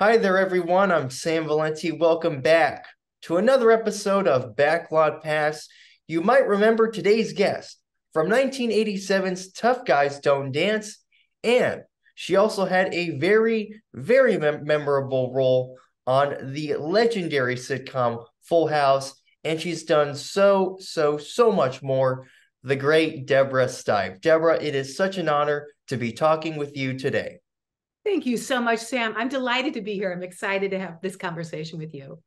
Hi there, everyone. I'm Sam Valenti. Welcome back to another episode of Backlot Pass. You might remember today's guest from 1987's Tough Guys Don't Dance, and she also had a very, very mem- memorable role on the legendary sitcom Full House, and she's done so, so, so much more. The great Deborah Stipe. Deborah, it is such an honor to be talking with you today. Thank you so much, Sam. I'm delighted to be here. I'm excited to have this conversation with you.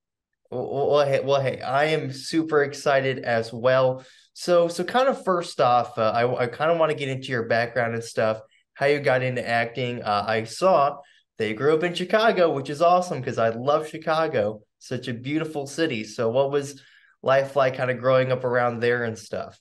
Well, hey, well, hey, I am super excited as well. So, so kind of first off, uh, I, I kind of want to get into your background and stuff, how you got into acting. Uh, I saw that you grew up in Chicago, which is awesome because I love Chicago, such a beautiful city. So, what was life like, kind of growing up around there and stuff?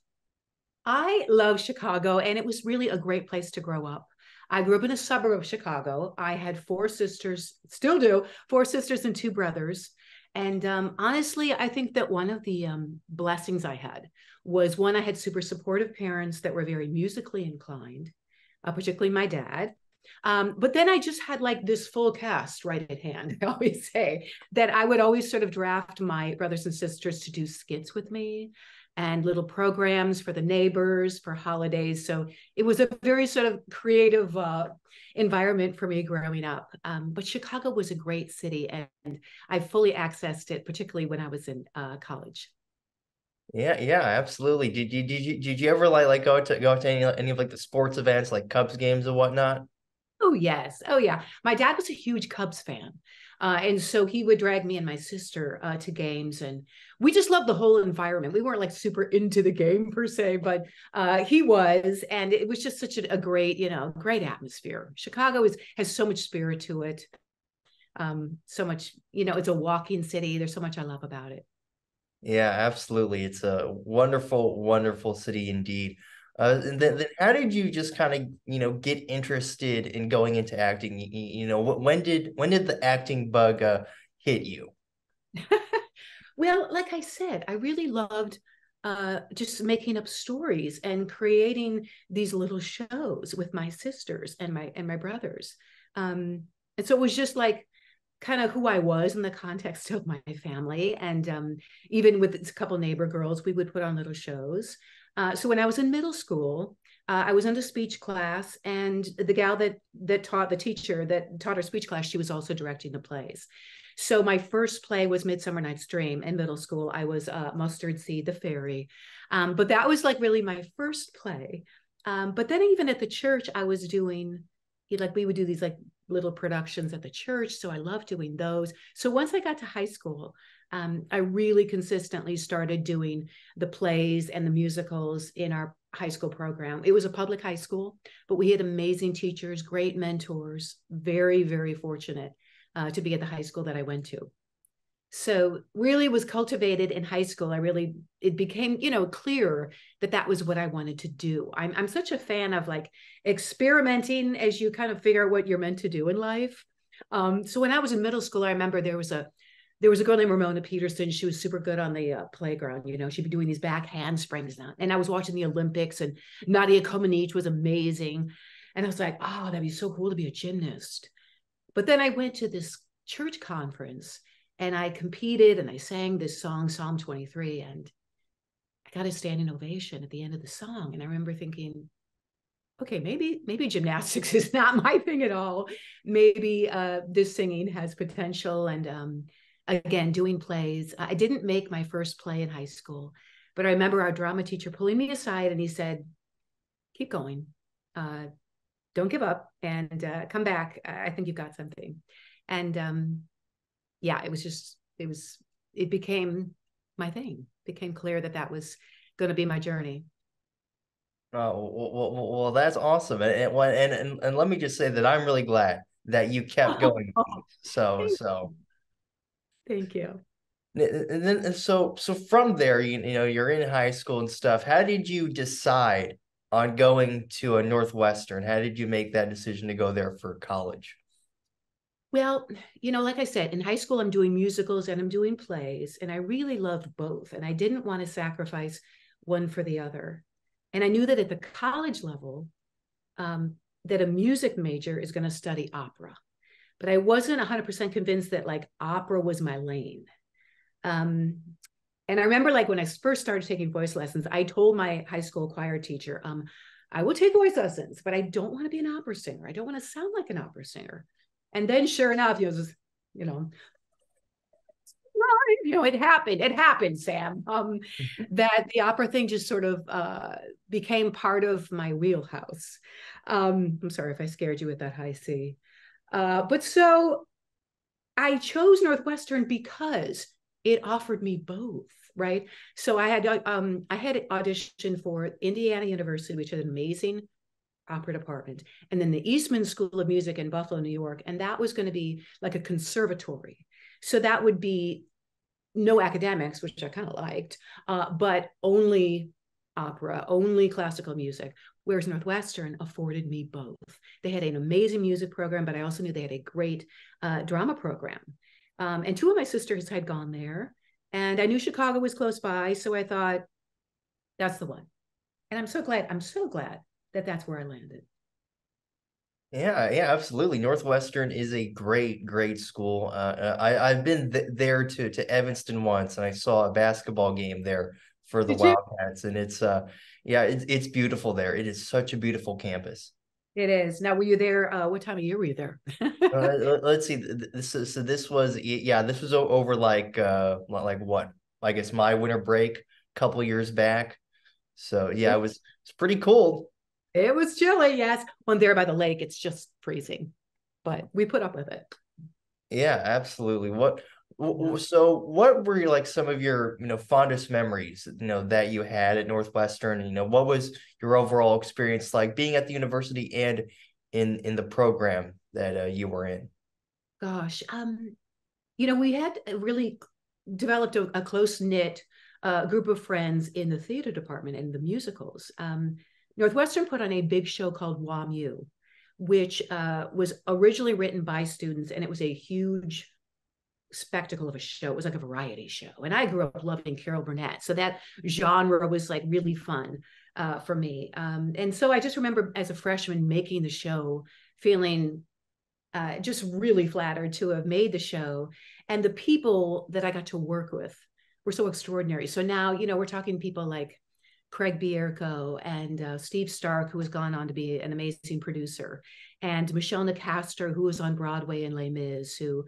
I love Chicago, and it was really a great place to grow up. I grew up in a suburb of Chicago. I had four sisters, still do, four sisters and two brothers. And um, honestly, I think that one of the um, blessings I had was one, I had super supportive parents that were very musically inclined, uh, particularly my dad. Um, but then I just had like this full cast right at hand. I always say that I would always sort of draft my brothers and sisters to do skits with me and little programs for the neighbors for holidays. So it was a very sort of creative uh, environment for me growing up. Um, but Chicago was a great city, and I fully accessed it, particularly when I was in uh, college. Yeah, yeah, absolutely. Did you did you did you ever like like go to go to any any of like the sports events like Cubs games and whatnot? Oh yes, oh yeah. My dad was a huge Cubs fan, uh, and so he would drag me and my sister uh, to games, and we just loved the whole environment. We weren't like super into the game per se, but uh, he was, and it was just such a, a, great, you know, great atmosphere. Chicago is has so much spirit to it, um, so much, you know, it's a walking city. There's so much I love about it. Yeah, absolutely. It's a wonderful, wonderful city indeed. Uh, and then, then how did you just kind of you know get interested in going into acting? You, you know, when did when did the acting bug uh, hit you? well, like I said, I really loved uh, just making up stories and creating these little shows with my sisters and my and my brothers. Um, and so it was just like kind of who I was in the context of my family. And um, even with a couple neighbor girls, we would put on little shows. Uh, so when I was in middle school, uh, I was in a speech class, and the gal that that taught the teacher that taught our speech class, she was also directing the plays. So my first play was Midsummer Night's Dream in middle school. I was uh, Mustard Seed the Fairy, um, but that was like really my first play. Um, but then even at the church, I was doing like we would do these like little productions at the church. So I loved doing those. So once I got to high school, um, I really consistently started doing the plays and the musicals in our high school program. It was a public high school, but we had amazing teachers, great mentors, very, very fortunate uh, to be at the high school that I went to. So really was cultivated in high school. I really, it became, you know, clear that that was what I wanted to do. I'm, I'm such a fan of like experimenting as you kind of figure out what you're meant to do in life. Um, so when I was in middle school, I remember there was a there was a girl named Ramona Peterson. She was super good on the uh, playground. You know, she'd be doing these back handsprings now. And I was watching the Olympics, and Nadia Comaneci was amazing. And I was like, oh, that'd be so cool to be a gymnast. But then I went to this church conference and I competed and I sang this song, Psalm 23, and I got a standing ovation at the end of the song. And I remember thinking, okay, maybe maybe gymnastics is not my thing at all. Maybe uh, this singing has potential. And um, again doing plays. I didn't make my first play in high school, but I remember our drama teacher pulling me aside and he said, "Keep going, uh, don't give up, and uh, come back. I think you've got something." And um, yeah, it was just it was it became my thing. It became clear that that was going to be my journey. Oh well, well, well, that's awesome, and, and and and let me just say that I'm really glad that you kept going. so so Thank you. And then so so from there, you, you know, you're in high school and stuff. How did you decide on going to a Northwestern? How did you make that decision to go there for college? Well, you know, like I said, in high school, I'm doing musicals and I'm doing plays, and I really loved both. And I didn't want to sacrifice one for the other. And I knew that at the college level, um, that a music major is going to study opera. But I wasn't 100% convinced that like opera was my lane. Um, and I remember like when I first started taking voice lessons, I told my high school choir teacher, um, I will take voice lessons, but I don't want to be an opera singer. I don't want to sound like an opera singer. And then sure enough, you know, just, you know, you know, it happened. It happened, Sam. Um, that the opera thing just sort of uh, became part of my wheelhouse. Um, I'm sorry if I scared you with that high C. Uh, but so I chose Northwestern because it offered me both right? So i had um i had auditioned for indiana university which had an amazing opera department and then the eastman school of music in buffalo new york and that was going to be like a conservatory. So that would be no academics which i kind of liked uh, but only opera only classical music whereas northwestern afforded me both they had an amazing music program but i also knew they had a great uh, drama program um, and two of my sisters had gone there and I knew Chicago was close by. So I thought, that's the one. And I'm so glad, I'm so glad that that's where I landed. Yeah, yeah, absolutely. Northwestern is a great, great school. Uh, uh I I've been th- there to to Evanston once, and I saw a basketball game there for the Did Wildcats, you? and it's uh, yeah, it's it's beautiful there. It is such a beautiful campus. It is. Now, were you there? Uh, what time of year were you there? uh, let's see. This is, so this was yeah. This was over like uh like what? I guess my winter break a couple years back. So yeah, it was it's pretty cold. It was chilly. Yes, when there by the lake, it's just freezing, but we put up with it. Yeah, absolutely. What so what were like some of your you know fondest memories you know that you had at northwestern? You know what was your overall experience like being at the university and in in the program that uh, you were in? Gosh um you know we had really developed a, a close knit uh, group of friends in the theater department and the musicals. Um northwestern put on a big show called Waa-Mu which uh, was originally written by students and it was a huge spectacle of a show. It was like a variety show. And I grew up loving Carol Burnett. So that genre was like really fun uh, for me. Um, and so I just remember as a freshman making the show, feeling uh, just really flattered to have made the show. And the people that I got to work with were so extraordinary. So now, you know, we're talking people like Craig Bierko and uh, Steve Stark, who has gone on to be an amazing producer, and Michelle Nicastro, who was on Broadway in Les Mis, who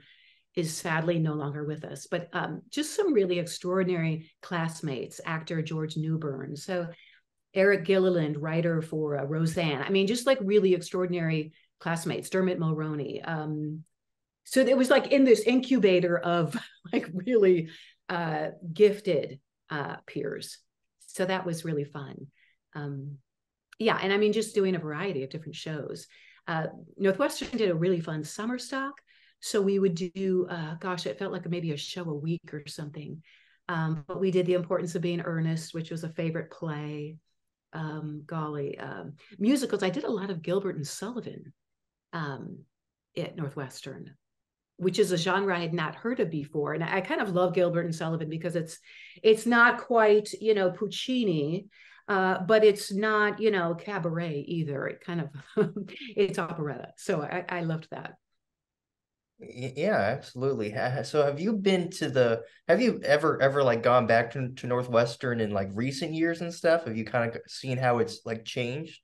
is sadly no longer with us, but um, just some really extraordinary classmates, actor George Newbern. So Eric Gilliland, writer for uh, Roseanne. I mean, just like really extraordinary classmates, Dermot Mulroney. Um, so it was like in this incubator of like really uh, gifted uh, peers. So that was really fun. Um, yeah, and I mean, just doing a variety of different shows. Uh, Northwestern did a really fun summer stock so we would do, uh, gosh, it felt like maybe a show a week or something. Um, but we did The Importance of Being Earnest, which was a favorite play. Um, golly, um, musicals. I did a lot of Gilbert and Sullivan um, at Northwestern, which is a genre I had not heard of before. And I kind of love Gilbert and Sullivan because it's it's not quite, you know, Puccini, uh, but it's not, you know, cabaret either. It kind of it's operetta. So I, I loved that. Yeah, absolutely. So have you been to the have you ever ever like gone back to, to Northwestern in like recent years and stuff? Have you kind of seen how it's like changed?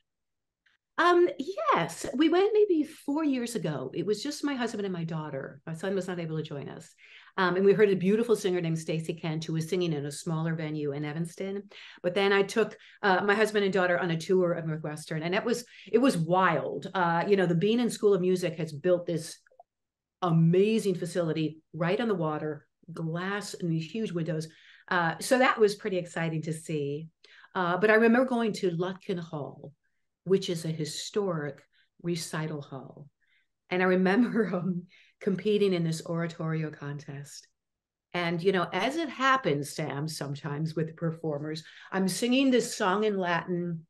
Um, yes, we went maybe four years ago. It was just my husband and my daughter. My son was not able to join us. Um, and we heard a beautiful singer named Stacey Kent who was singing in a smaller venue in Evanston. But then I took uh, my husband and daughter on a tour of Northwestern, and it was it was wild. Uh, you know, the Bienen School of Music has built this amazing facility right on the water, glass and these huge windows. Uh, so that was pretty exciting to see. Uh, but I remember going to Lutkin Hall, which is a historic recital hall. And I remember um, competing in this oratorio contest. And, you know, as it happens, Sam, sometimes with performers, I'm singing this song in Latin.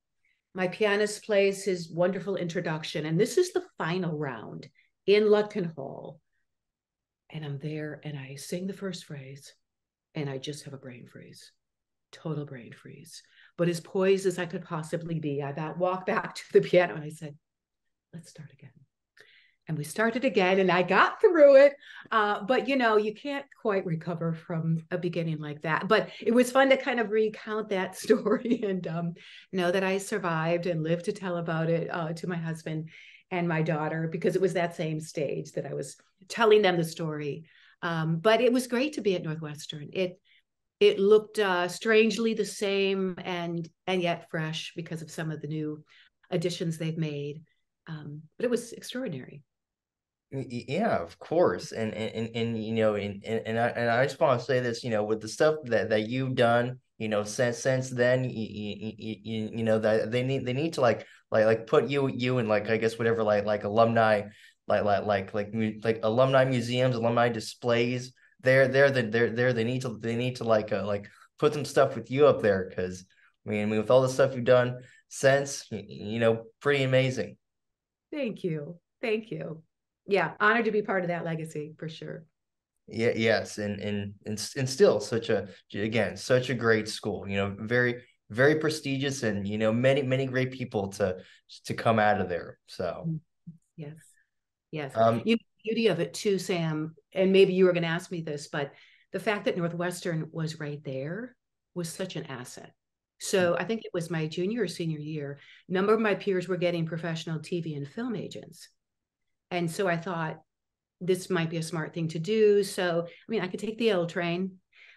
My pianist plays his wonderful introduction. And this is the final round in Lutkin Hall. And I'm there and I sing the first phrase and I just have a brain freeze, total brain freeze. But as poised as I could possibly be, I about walked back to the piano and I said, let's start again. and we started again and i got through it uh, but you know you can't quite recover from a beginning like that but it was fun to kind of recount that story and um, know that i survived and lived to tell about it uh, to my husband and my daughter because it was that same stage that i was telling them the story. Um, but it was great to be at northwestern. It it looked uh, strangely the same and and yet fresh because of some of the new additions they've made. Um, but it was extraordinary yeah, of course, and and and, you know, and and I and I just want to say this, you know, with the stuff that that you've done, you know, since since then, you, you, you, know that they need they need to like like like put you you and like I guess whatever like like alumni like like like like like alumni museums, alumni displays. They're they're the they're there. They need to they need to like uh, like put some stuff with you up there because I mean, I mean with all the stuff you've done since, you know, pretty amazing. Thank you, thank you yeah, honored to be part of that legacy for sure. Yeah, yes, and and and, and still such a again such a great school. You know, very very prestigious, and you know many many great people to to come out of there. So mm-hmm. yes, yes. Um, you beauty of it too, Sam. And maybe you were going to ask me this, but the fact that Northwestern was right there was such an asset. So I think it was my junior or senior year. A number of my peers were getting professional TV and film agents. And so I thought this might be a smart thing to do. So, I mean, I could take the L train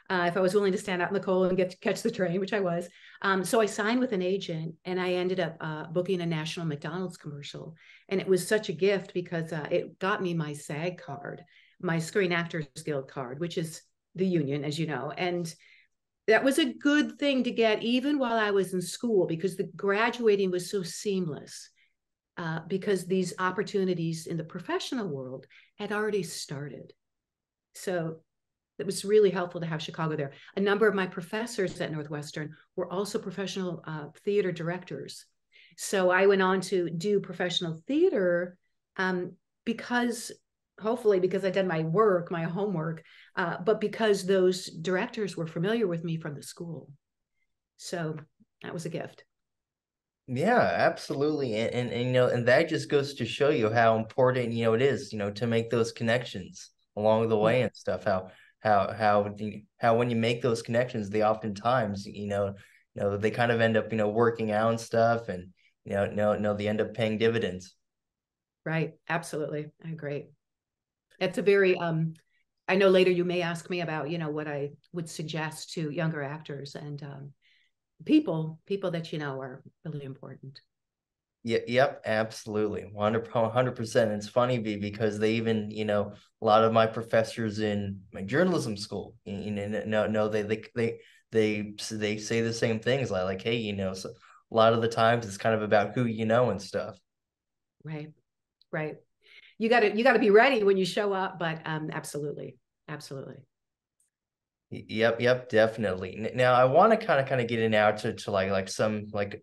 uh, if I was willing to stand out in the cold and get to catch the train, which I was. Um, so I signed with an agent and I ended up uh, booking a national McDonald's commercial. And it was such a gift because uh, it got me my SAG card, my Screen Actors Guild card, which is the union, as you know. And that was a good thing to get even while I was in school because the graduating was so seamless uh, because these opportunities in the professional world had already started. So it was really helpful to have Chicago there. A number of my professors at Northwestern were also professional uh, theater directors. So I went on to do professional theater um, because, hopefully, because I'd done my work, my homework, uh, but because those directors were familiar with me from the school. So that was a gift. Yeah, absolutely. And, and, and you know, and that just goes to show you how important, you know, it is, you know, to make those connections along the way and stuff. How how how how when you make those connections, they oftentimes, you know, you know, they kind of end up, you know, working out and stuff and you know, no, no, they end up paying dividends. Right. Absolutely. I agree. It's a very um I know later you may ask me about, you know, what I would suggest to younger actors and um people people that you know are really important yeah, yep, absolutely. 100 percent. It's funny because they even, you know, a lot of my professors in my journalism school, you know, no, no, they they they they they say the same things like, like, hey, you know, so a lot of the times it's kind of about who you know and stuff. Right, right. You got to you got to be ready when you show up, but um, absolutely, absolutely. Yep, yep, definitely. Now I want to kind of kind of get in now to, to like like some like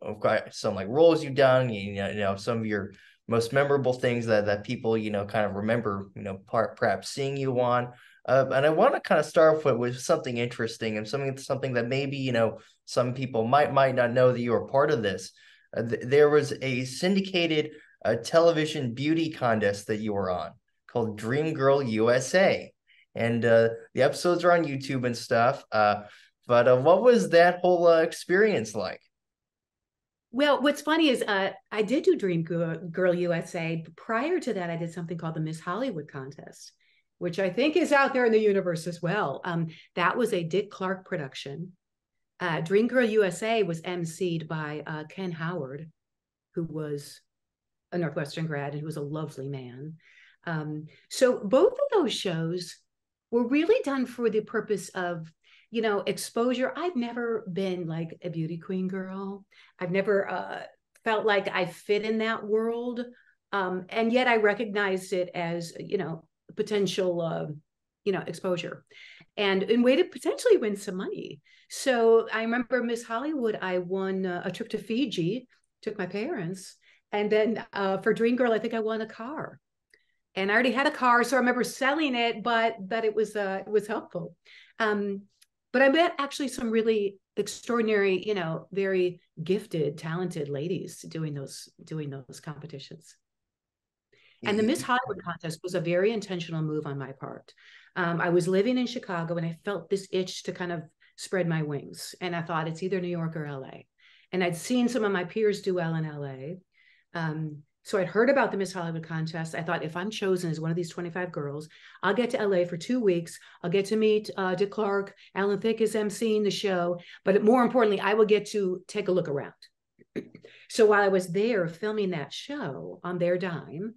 some like roles you've done, you know, you know, some of your most memorable things that that people you know kind of remember, you know, part perhaps seeing you on. Uh, and I want to kind of start with with something interesting and something something that maybe you know some people might might not know that you were part of this. Uh, th- there was a syndicated uh, television beauty contest that you were on called Dream Girl USA and uh, the episodes are on YouTube and stuff. Uh, but uh, what was that whole uh, experience like? Well, what's funny is uh, I did do Dream Girl USA. Prior to that, I did something called the Miss Hollywood contest, which I think is out there in the universe as well. Um, that was a Dick Clark production. Uh, Dream Girl USA was emceed by Ken Howard, who was a Northwestern grad and who was a lovely man. Um, so both of those shows were really done for the purpose of you know exposure. I've never been like a beauty queen girl. I've never uh, felt like i fit in that world. Um, and yet i recognized it as you know potential uh, you know exposure and in way to potentially win some money. So i remember miss hollywood i won uh, a trip to fiji took my parents and then uh, for dream girl i think i won a car and I already had a car, so I remember selling it, but but it was uh, it was helpful. Um, but I met actually some really extraordinary, you know, very gifted, talented ladies doing those doing those competitions. And the Miss Hollywood contest was a very intentional move on my part. Um, I was living in Chicago and I felt this itch to kind of spread my wings. And I thought it's either New York or LA. And I'd seen some of my peers do well in LA. Um, so I'd heard about the Miss Hollywood contest. I thought if I'm chosen as one of these 25 girls, I'll get to LA for two weeks. I'll get to meet uh, Dick Clark. Alan Thicke is emceeing the show. But more importantly, I will get to take a look around. so while I was there filming that show on their dime,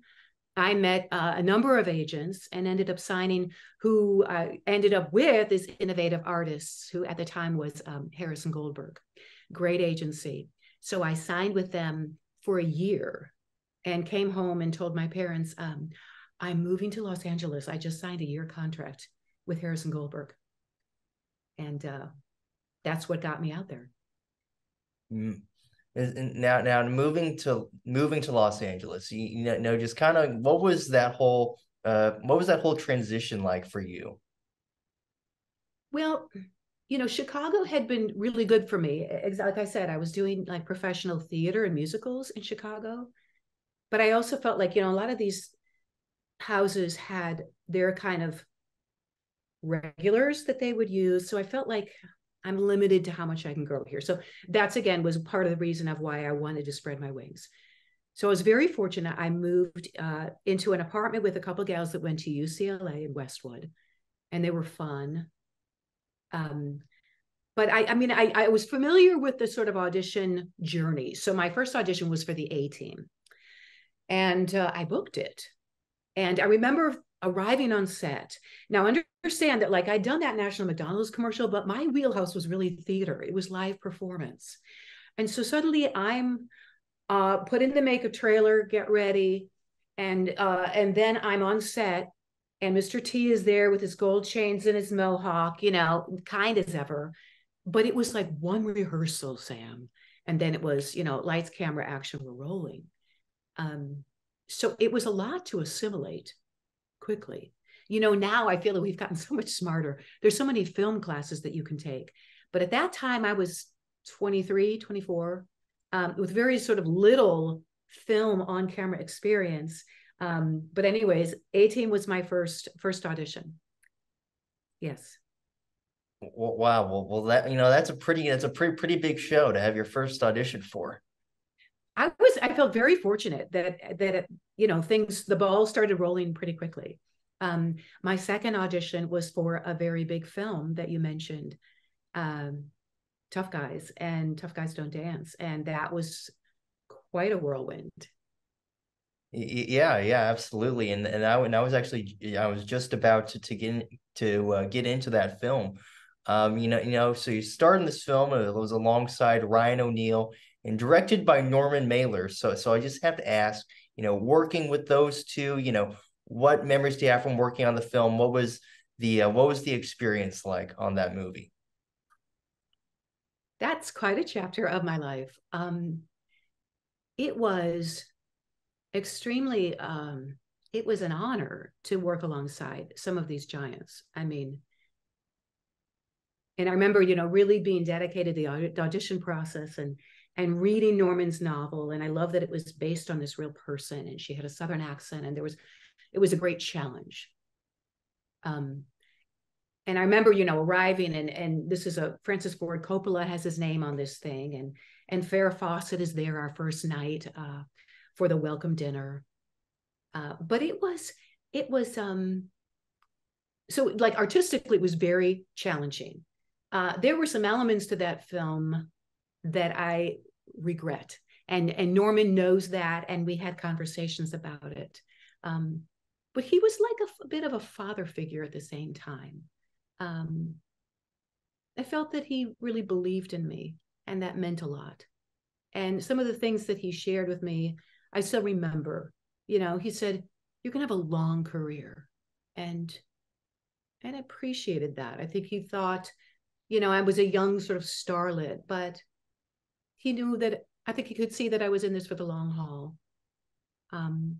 I met uh, a number of agents and ended up signing who I ended up with is innovative artists who at the time was um, Harris and Goldberg, great agency. So I signed with them for a year and came home and told my parents, um, I'm moving to Los Angeles. I just signed a year contract with Harris and Goldberg. And uh, that's what got me out there. Mm now now moving to moving to Los Angeles, you, you know, just kind of what was that whole uh what was that whole transition like for you? Well, you know, Chicago had been really good for me. Like I said, I was doing like professional theater and musicals in Chicago, but I also felt like you know a lot of these houses had their kind of regulars that they would use. So I felt like I'm limited to how much I can grow here. So that's again was part of the reason of why I wanted to spread my wings. So I was very fortunate. I moved uh, into an apartment with a couple gals that went to UCLA in Westwood, and they were fun. Um, but I, I mean, I, I was familiar with the sort of audition journey. So my first audition was for the A Team, and uh, I booked it. And I remember arriving on set. Now, understand that, like, I'd done that National McDonald's commercial, but my wheelhouse was really theater, it was live performance. And so suddenly I'm uh, put in the makeup trailer, get ready, and uh, and then I'm on set, and Mr. T is there with his gold chains and his mohawk, you know, kind as ever. But it was like one rehearsal, Sam, and then it was, you know, lights, camera, action, we're rolling. Um, so it was a lot to assimilate quickly. You know, now I feel that we've gotten so much smarter. There's so many film classes that you can take. But at that time, I was 23, 24, um, with very sort of little film on camera experience. Um, but anyways, A Team was my first first audition. Yes. Wow. Well, well, that you know, that's a pretty that's a pretty pretty big show to have your first audition for. I was I felt very fortunate that that you know things the ball started rolling pretty quickly. Um, my second audition was for a very big film that you mentioned, um, Tough Guys and Tough Guys Don't Dance, and that was quite a whirlwind. Yeah, yeah, absolutely. And and I, and I was actually I was just about to to get to uh, get into that film. Um, you know, you know, so you start in this film. It was alongside Ryan O'Neal and directed by Norman Mailer. So, so I just have to ask, you know, working with those two, you know, what memories do you have from working on the film? What was the uh, what was the experience like on that movie? That's quite a chapter of my life. Um, it was extremely. Um, it was an honor to work alongside some of these giants. I mean, and I remember, you know, really being dedicated to the audition process and and reading Norman's novel. And I love that it was based on this real person and she had a Southern accent and there was, it was a great challenge. Um, and I remember, you know, arriving and and this is a Francis Ford Coppola has his name on this thing, and and Farrah Fawcett is there our first night uh, for the welcome dinner. Uh, but it was it was um so like artistically it was very challenging. Uh, there were some elements to that film that I regret. And, and Norman knows that, and we had conversations about it. Um, but he was like a, a, bit of a father figure at the same time. Um, I felt that he really believed in me, and that meant a lot. And some of the things that he shared with me, I still remember. You know, he said, "You're gonna have a long career," and and I appreciated that. I think he thought, you know, I was a young sort of starlet, but he knew that I think he could see that I was in this for the long haul. Um,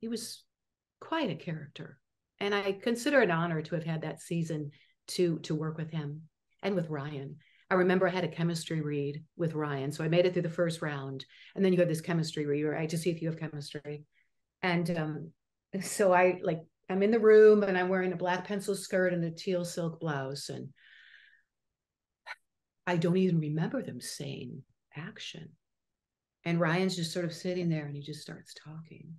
he was quite a character, and I consider it an honor to have had that season to to work with him and with Ryan. I remember I had a chemistry read with Ryan, so I made it through the first round, and then you have this chemistry read, right, to see if you have chemistry. And um, so I like I'm in the room and I'm wearing a black pencil skirt and a teal silk blouse and I don't even remember them saying action. And Ryan's just sort of sitting there and he just starts talking.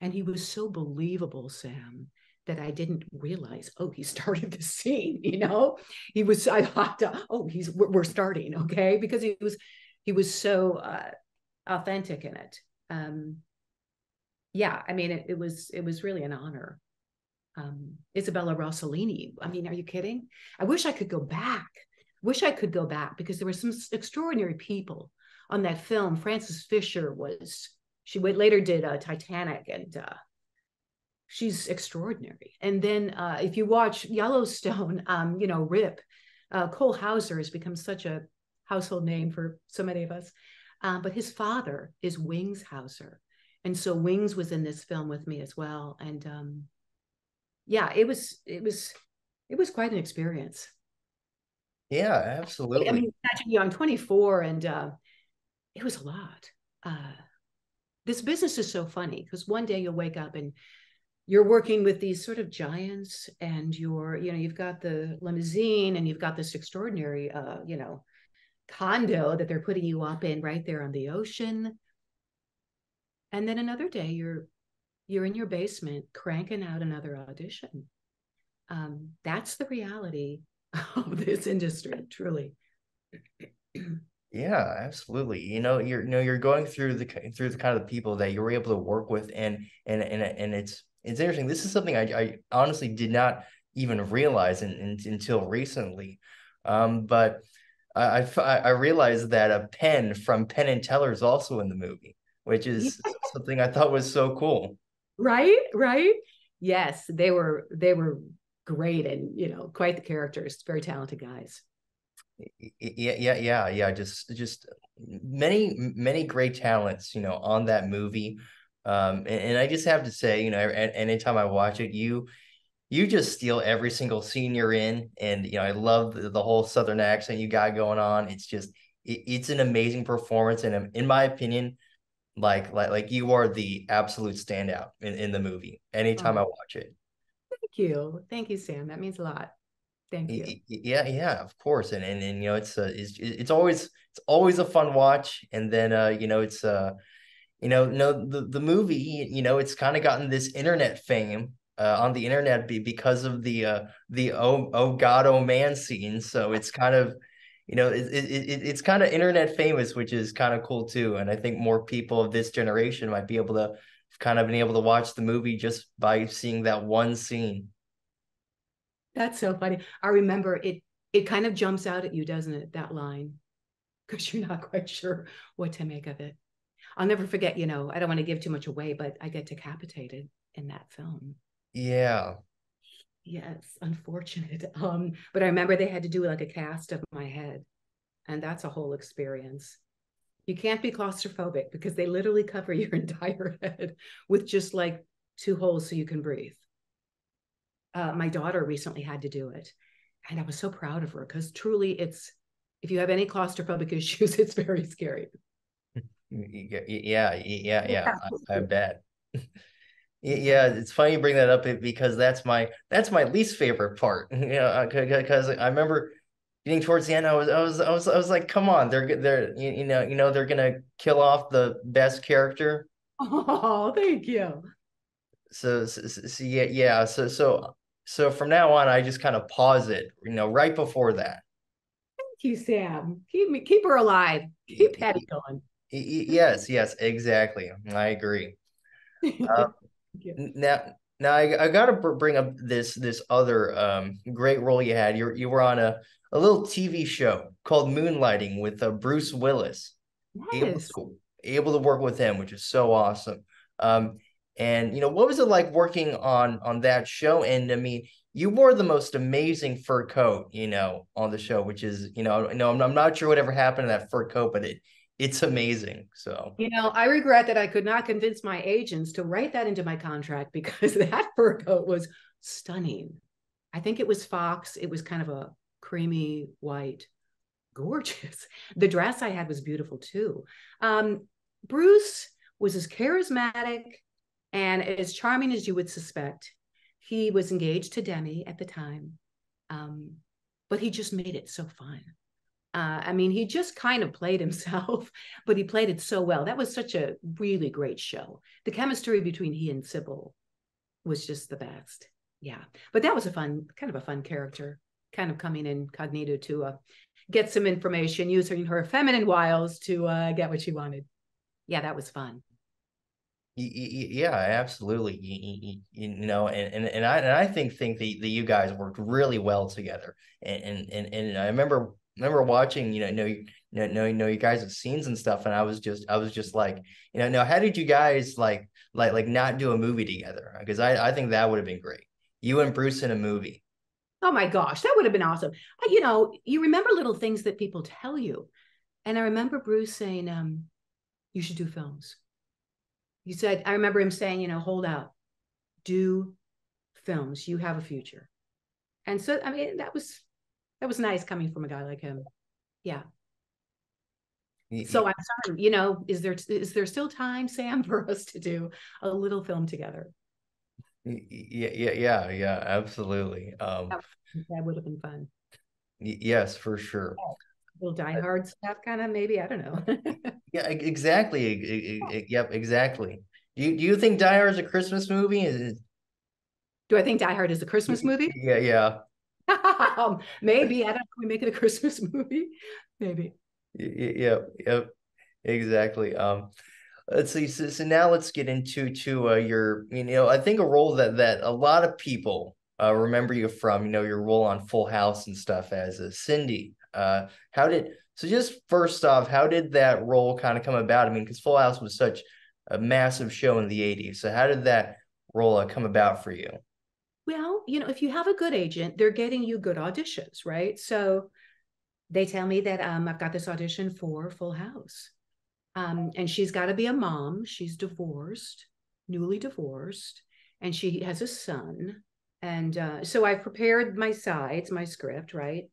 And he was so believable, Sam, that I didn't realize, oh, he started the scene, you know? He was, I thought, oh, he's, we're, starting, okay? Because he was, he was so uh, authentic in it. Um, yeah, I mean, it, it was, it was really an honor. Um, Isabella Rossellini. I mean, are you kidding? I wish I could go back. Wish I could go back because there were some extraordinary people on that film. Frances Fisher was she later did uh, Titanic, and uh, she's extraordinary. And then uh, if you watch Yellowstone, um, you know Rip, uh, Cole Hauser has become such a household name for so many of us. Uh, but his father is Wings Hauser, and so Wings was in this film with me as well. And um, yeah, it was it was it was quite an experience. Yeah, absolutely. I mean, I'm 24, and uh, it was a lot. Uh, this business is so funny because one day you'll wake up and you're working with these sort of giants and you're you know you've got the limousine and you've got this extraordinary uh you know condo that they're putting you up in right there on the ocean and then another day you're you're in your basement cranking out another audition um that's the reality of this industry truly Yeah, absolutely. You know, you're you know you're going through the through the kind of people that you were able to work with, and and and and it's it's interesting. This is something I, I honestly did not even realize in, in, until recently, um, but I, I I realized that a Penn from Penn and Teller is also in the movie, which is yeah. something I thought was so cool. Right, right. Yes, they were they were great and you know quite the characters. Very talented guys. Yeah yeah yeah yeah just just many many great talents you know on that movie. Um and, and i just have to say you know anytime i watch it you you just steal every single scene you're in. And you know i love the, the whole southern accent you got going on. It's just it, it's an amazing performance. And um, in my opinion like like like you are the absolute standout in, in the movie anytime oh. i watch it you. Thank you sam. That means a lot. Thank you. Yeah, yeah, of course, and and, and you know it's uh, it's it's always it's always a fun watch, and then uh you know it's uh you know no the the movie you know it's kind of gotten this internet fame uh, on the internet be, because of the uh the oh oh god oh man scene, so it's kind of you know it, it, it it's kind of internet famous, which is kind of cool too, and I think more people of this generation might be able to kind of been able to watch the movie just by seeing that one scene. That's so funny. I remember it it kind of jumps out at you, doesn't it? That line. Because you're not quite sure what to make of it. I'll never forget, you know, I don't want to give too much away, but I get decapitated in that film. Yeah. Yes, unfortunate. Um, but I remember they had to do like a cast of my head. And that's a whole experience. You can't be claustrophobic because they literally cover your entire head with just like two holes so you can breathe. Uh, my daughter recently had to do it and i was so proud of her because truly it's if you have any claustrophobic issues it's very scary. Yeah yeah yeah yeah I, I bet. Yeah it's funny you bring that up because that's my that's my least favorite part. You know because i remember getting towards the end i was i was i was, I was like come on they're they're you, you know you know they're gonna kill off the best character oh thank you so, so, so yeah yeah so so so from now on, I just kind of pause it, you know, right before that. Thank you, Sam. Keep me, keep her alive. Keep Patty going. Yes, yes, exactly. I agree. Um, now, now I, I got to bring up this this other um, great role you had. You you were on a a little TV show called Moonlighting with uh, Bruce Willis. Yes. Able to, able to work with him, which is so awesome. Um, and you know, what was it like working on on that show? And I mean, you wore the most amazing fur coat, you know, on the show, which is, you know, no, I'm, I'm not sure whatever happened to that fur coat, but it it's amazing. So, you know, I regret that I could not convince my agents to write that into my contract because that fur coat was stunning. I think it was Fox. It was kind of a creamy white, gorgeous. The dress I had was beautiful too. Um, Bruce was as charismatic And as charming as you would suspect, he was engaged to Demi at the time. Um, but he just made it so fun. Uh, I mean, he just kind of played himself, but he played it so well. That was such a really great show. The chemistry between he and Cybill was just the best. Yeah, but that was a fun, kind of a fun character, kind of coming incognito to uh, get some information, using her feminine wiles to uh, get what she wanted. Yeah, that was fun. Yeah, absolutely. You, know, and, and and I and I think think that, that you guys worked really well together. And and and I remember remember watching, you know, know you know, know, you guys' scenes and stuff, and I was just I was just like, you know, no, how did you guys like like like not do a movie together? Because I I think that would have been great. You and Bruce in a movie. Oh my gosh, that would have been awesome. You know, you remember little things that people tell you, and I remember Bruce saying, um, "You should do films." He said, I remember him saying, you know, hold out, do films. You have a future. And so, I mean, that was that was nice coming from a guy like him. Yeah. So I'm sorry, you know, is there is there still time, Sam, for us to do a little film together? Yeah, yeah, yeah, yeah, absolutely. Um, that would have been fun. Yes, for sure. Little Die Hard stuff, kind of maybe. I don't know. yeah, exactly. Yep, exactly. Do you, do you think Die Hard is a Christmas movie? Is do I think Die Hard is a Christmas movie? Yeah, yeah. um, maybe I don't know. We make it a Christmas movie. Maybe. Yep, yep, exactly. Um, let's see. So, so now let's get into to uh, your. You know, I think a role that that a lot of people uh, remember you from. You know, your role on Full House and stuff as a Cindy. Uh, how did so? Just first off, how did that role kind of come about? I mean, because Full House was such a massive show in the '80s. So how did that role uh, come about for you? Well, you know, if you have a good agent, they're getting you good auditions, right? So they tell me that um, I've got this audition for Full House. Um, and she's got to be a mom. She's divorced, newly divorced, and she has a son. And uh, so I prepared my sides, my script, right?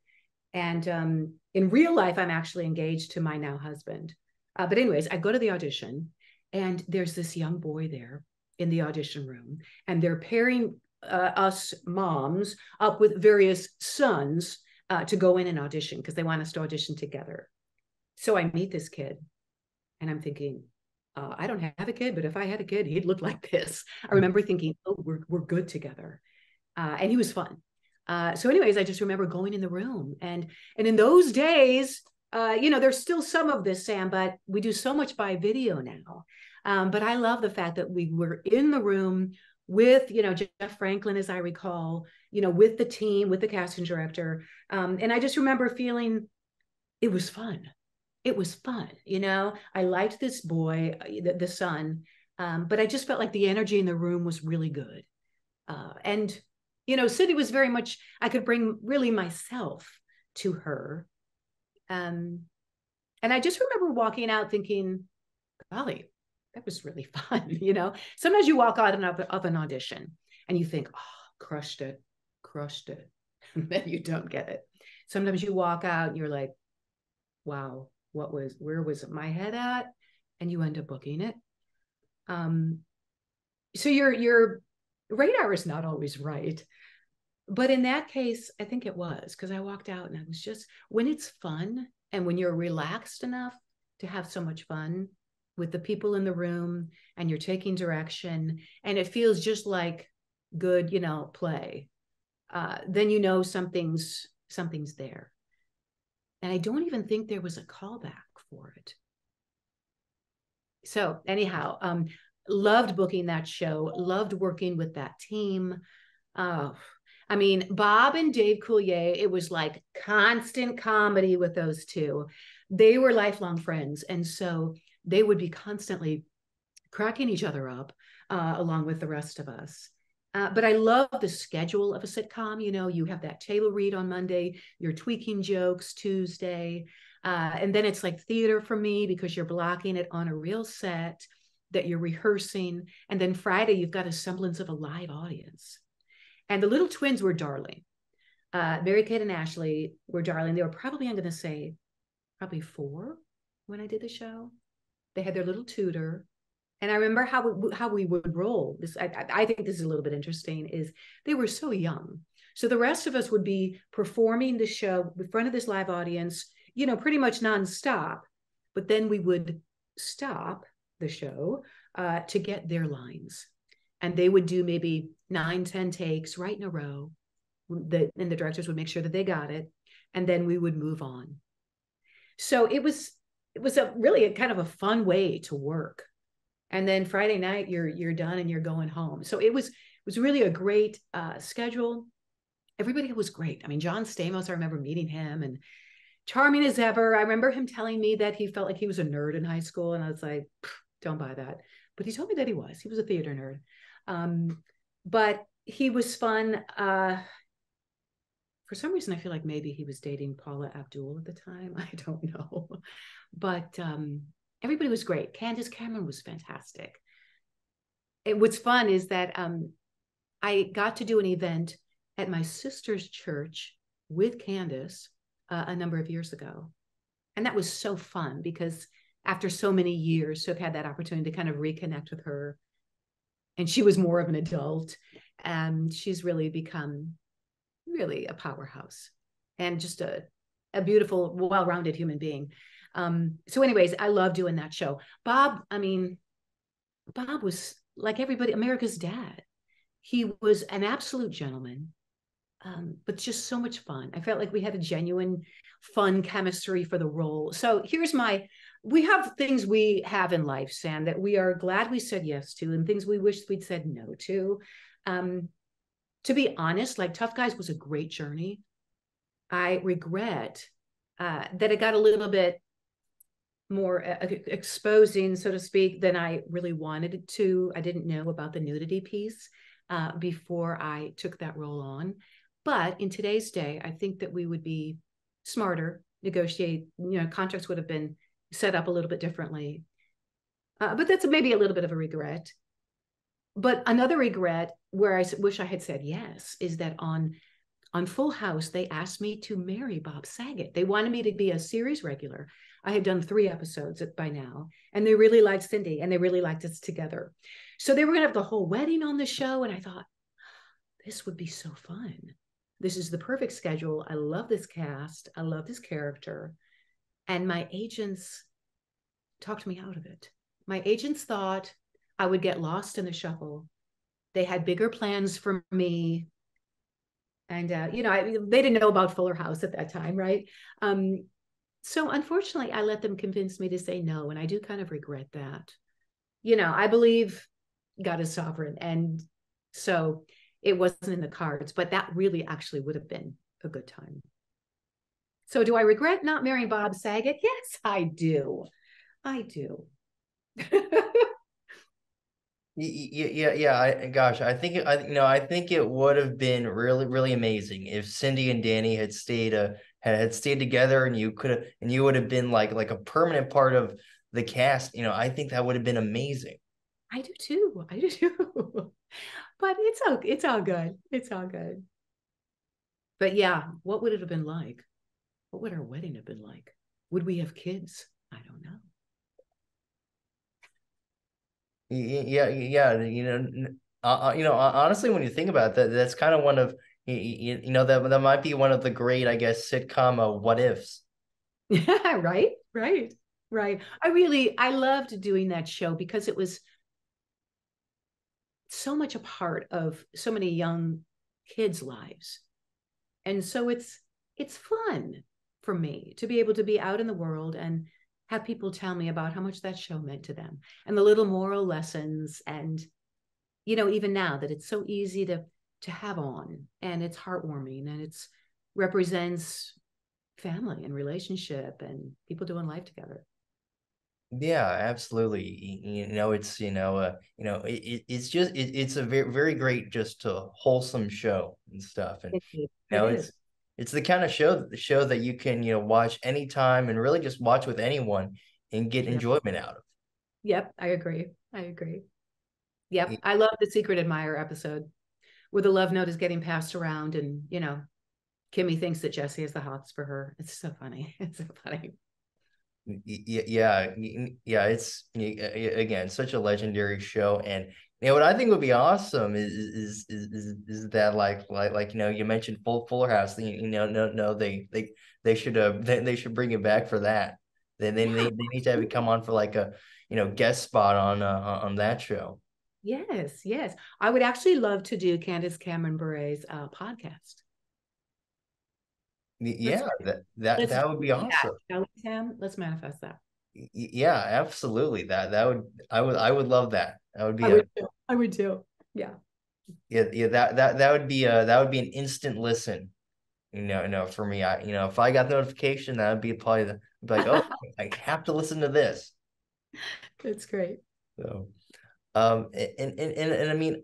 And um, in real life, I'm actually engaged to my now husband. Uh, but, anyways, I go to the audition, and there's this young boy there in the audition room, and they're pairing uh, us moms up with various sons uh, to go in and audition because they want us to audition together. So I meet this kid, and I'm thinking, uh, I don't have a kid, but if I had a kid, he'd look like this. I hmm. remember thinking, oh, we're, we're good together. Uh, and he was fun. Uh, so, anyways, I just remember going in the room, and and in those days, uh, you know, there's still some of this, Sam, but we do so much by video now. Um, but I love the fact that we were in the room with, you know, Jeff Franklin, as I recall, you know, with the team, with the casting director, um, and I just remember feeling it was fun. It was fun, you know. I liked this boy, uh, the, the son, um, but I just felt like the energy in the room was really good, uh, and you know, Cindy was very much, I could bring really myself to her. Um, and I just remember walking out thinking, golly, that was really fun. You know, sometimes you walk out of, of an audition and you think, oh, crushed it, crushed it. And then you don't get it. Sometimes you walk out and you're like, wow, what was, where was my head at? And you end up booking it. Um, so your, your radar is not always right. But in that case, I think it was because I walked out and I was just, when it's fun and when you're relaxed enough to have so much fun with the people in the room and you're taking direction and it feels just like good, you know, play, uh, then you know something's something's there. And I don't even think there was a callback for it. So anyhow, um, loved booking that show, loved working with that team. Uh, I mean, Bob and Dave Coulier, it was like constant comedy with those two. They were lifelong friends. And so they would be constantly cracking each other up uh, along with the rest of us. Uh, but I love the schedule of a sitcom. You know, you have that table read on Monday, you're tweaking jokes Tuesday. Uh, and then it's like theater for me because you're blocking it on a real set that you're rehearsing. And then Friday, you've got a semblance of a live audience. And the little twins were darling. Uh, Mary Kate and Ashley were darling. They were probably, I'm going to say, probably four when I did the show. They had their little tutor. And I remember how we, how we would roll. This I, I think this is a little bit interesting. Is they were so young, so the rest of us would be performing the show in front of this live audience, you know, pretty much nonstop. But then we would stop the show uh, to get their lines, and they would do maybe nine, ten takes right in a row. The, and the directors would make sure that they got it, and then we would move on. So it was it was a really a kind of a fun way to work and then friday night you're you're done and you're going home. So it was it was really a great uh, schedule. Everybody was great. I mean john stamos i remember meeting him and charming as ever. I remember him telling me that he felt like he was a nerd in high school and i was like don't buy that. But he told me that he was. He was a theater nerd. Um, but he was fun uh, for some reason i feel like maybe he was dating paula abdul at the time. I don't know. But um, everybody was great. Candace Cameron was fantastic. It, what's fun is that um, I got to do an event at my sister's church with Candace uh, a number of years ago. And that was so fun because after so many years have had that opportunity to kind of reconnect with her. And she was more of an adult and she's really become really a powerhouse and just a, a beautiful, well-rounded human being. Um, so, anyways, I love doing that show. Bob, I mean, Bob was like everybody, America's dad. He was an absolute gentleman, um, but just so much fun. I felt like we had a genuine, fun chemistry for the role. So here's my we have things we have in life, Sam, that we are glad we said yes to, and things we wish we'd said no to. Um, to be honest, like Tough Guys was a great journey. I regret uh, that it got a little bit more uh, exposing, so to speak, than I really wanted to. I didn't know about the nudity piece uh, before I took that role on. But in today's day, I think that we would be smarter, negotiate, you know, contracts would have been set up a little bit differently. Uh, but that's maybe a little bit of a regret. But another regret where I wish I had said yes is that on on Full House, they asked me to marry Bob Saget. They wanted me to be a series regular. I had done three episodes by now, and they really liked Cindy and they really liked us together. So they were going to have the whole wedding on the show. And I thought, this would be so fun. This is the perfect schedule. I love this cast, I love this character. And my agents talked me out of it. My agents thought I would get lost in the shuffle. They had bigger plans for me and uh, you know I, they didn't know about fuller house at that time right um, so unfortunately i let them convince me to say no and i do kind of regret that. You know i believe god is sovereign and so it wasn't in the cards but that really actually would have been a good time. So do i regret not marrying bob saget? Yes i do. I do. Yeah, yeah, yeah. I, gosh, I think I, you know, I think it would have been really, really amazing if Cindy and Danny had stayed, uh, had, had stayed together, and you could have, and you would have been like, like a permanent part of the cast. You know, I think that would have been amazing. I do too. I do too. but it's all, it's all good. It's all good. But yeah, what would it have been like? What would our wedding have been like? Would we have kids? I don't know yeah yeah you know uh, uh, you know honestly when you think about that that's kind of one of you, you know that that might be one of the great i guess sitcom uh, what ifs. Yeah right right right. I really i loved doing that show because it was so much a part of so many young kids lives. And so it's it's fun for me to be able to be out in the world and have people tell me about how much that show meant to them and the little moral lessons and you know even now that it's so easy to to have on and it's heartwarming and it's represents family and relationship and people doing life together yeah absolutely you know it's you know uh you know it, it's just it, it's a very very great just a wholesome show and stuff and you know it's it's the kind of show the show that you can you know watch anytime and really just watch with anyone and get yep. enjoyment out of. Yep, I agree. I agree. Yep, yeah. I love the secret admirer episode where the love note is getting passed around, and you know, Kimmy thinks that Jesse has the hots for her. It's so funny. It's so funny. yeah yeah it's again such a legendary show and you know what i think would be awesome is is is is, that like like like you know you mentioned full fuller house you know no no they they they should uh they, they should bring it back for that then they, they, they need to have it come on for like a you know guest spot on uh, on that show yes yes i would actually love to do candace cameron bure's uh, podcast yeah, that that, that would be awesome. Sam? Let's manifest that. Yeah, absolutely. That that would I would I would love that. That would be. I would, a, too. I would too. Yeah. Yeah, yeah. That that that would be a that would be an instant listen. You know, no, for me, I you know, if I got the notification, that would be probably the like, oh, I have to listen to this. That's great. So, um, and and and, and I mean,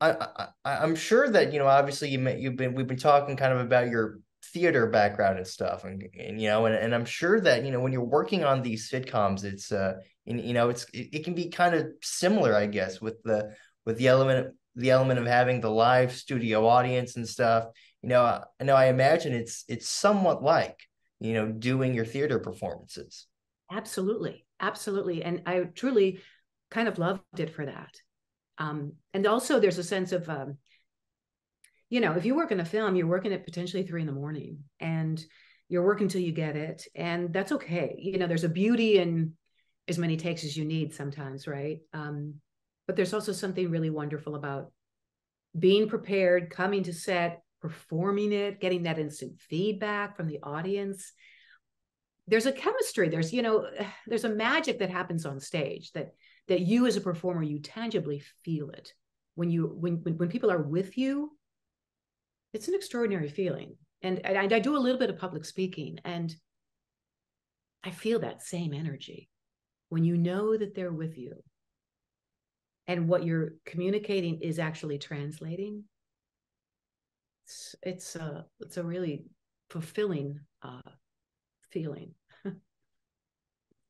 I, I I'm sure that you know, obviously, you you've been we've been talking kind of about your theater background and stuff and, and you know and, and i'm sure that you know when you're working on these sitcoms it's uh and, you know it's it, it can be kind of similar i guess with the with the element the element of having the live studio audience and stuff. You know i know i imagine it's it's somewhat like you know doing your theater performances. Absolutely. Absolutely. And i truly kind of loved it for that um and also there's a sense of um you know, if you work in a film, you're working at potentially three in the morning and you're working till you get it. And that's okay. You know, there's a beauty in as many takes as you need sometimes, right? Um, but there's also something really wonderful about being prepared, coming to set, performing it, getting that instant feedback from the audience. There's a chemistry. There's, you know, there's a magic that happens on stage that that you as a performer, you tangibly feel it. When you when when, when people are with you, it's an extraordinary feeling. And, and I do a little bit of public speaking, and I feel that same energy when you know that they're with you and what you're communicating is actually translating. It's it's a it's a really fulfilling uh, feeling.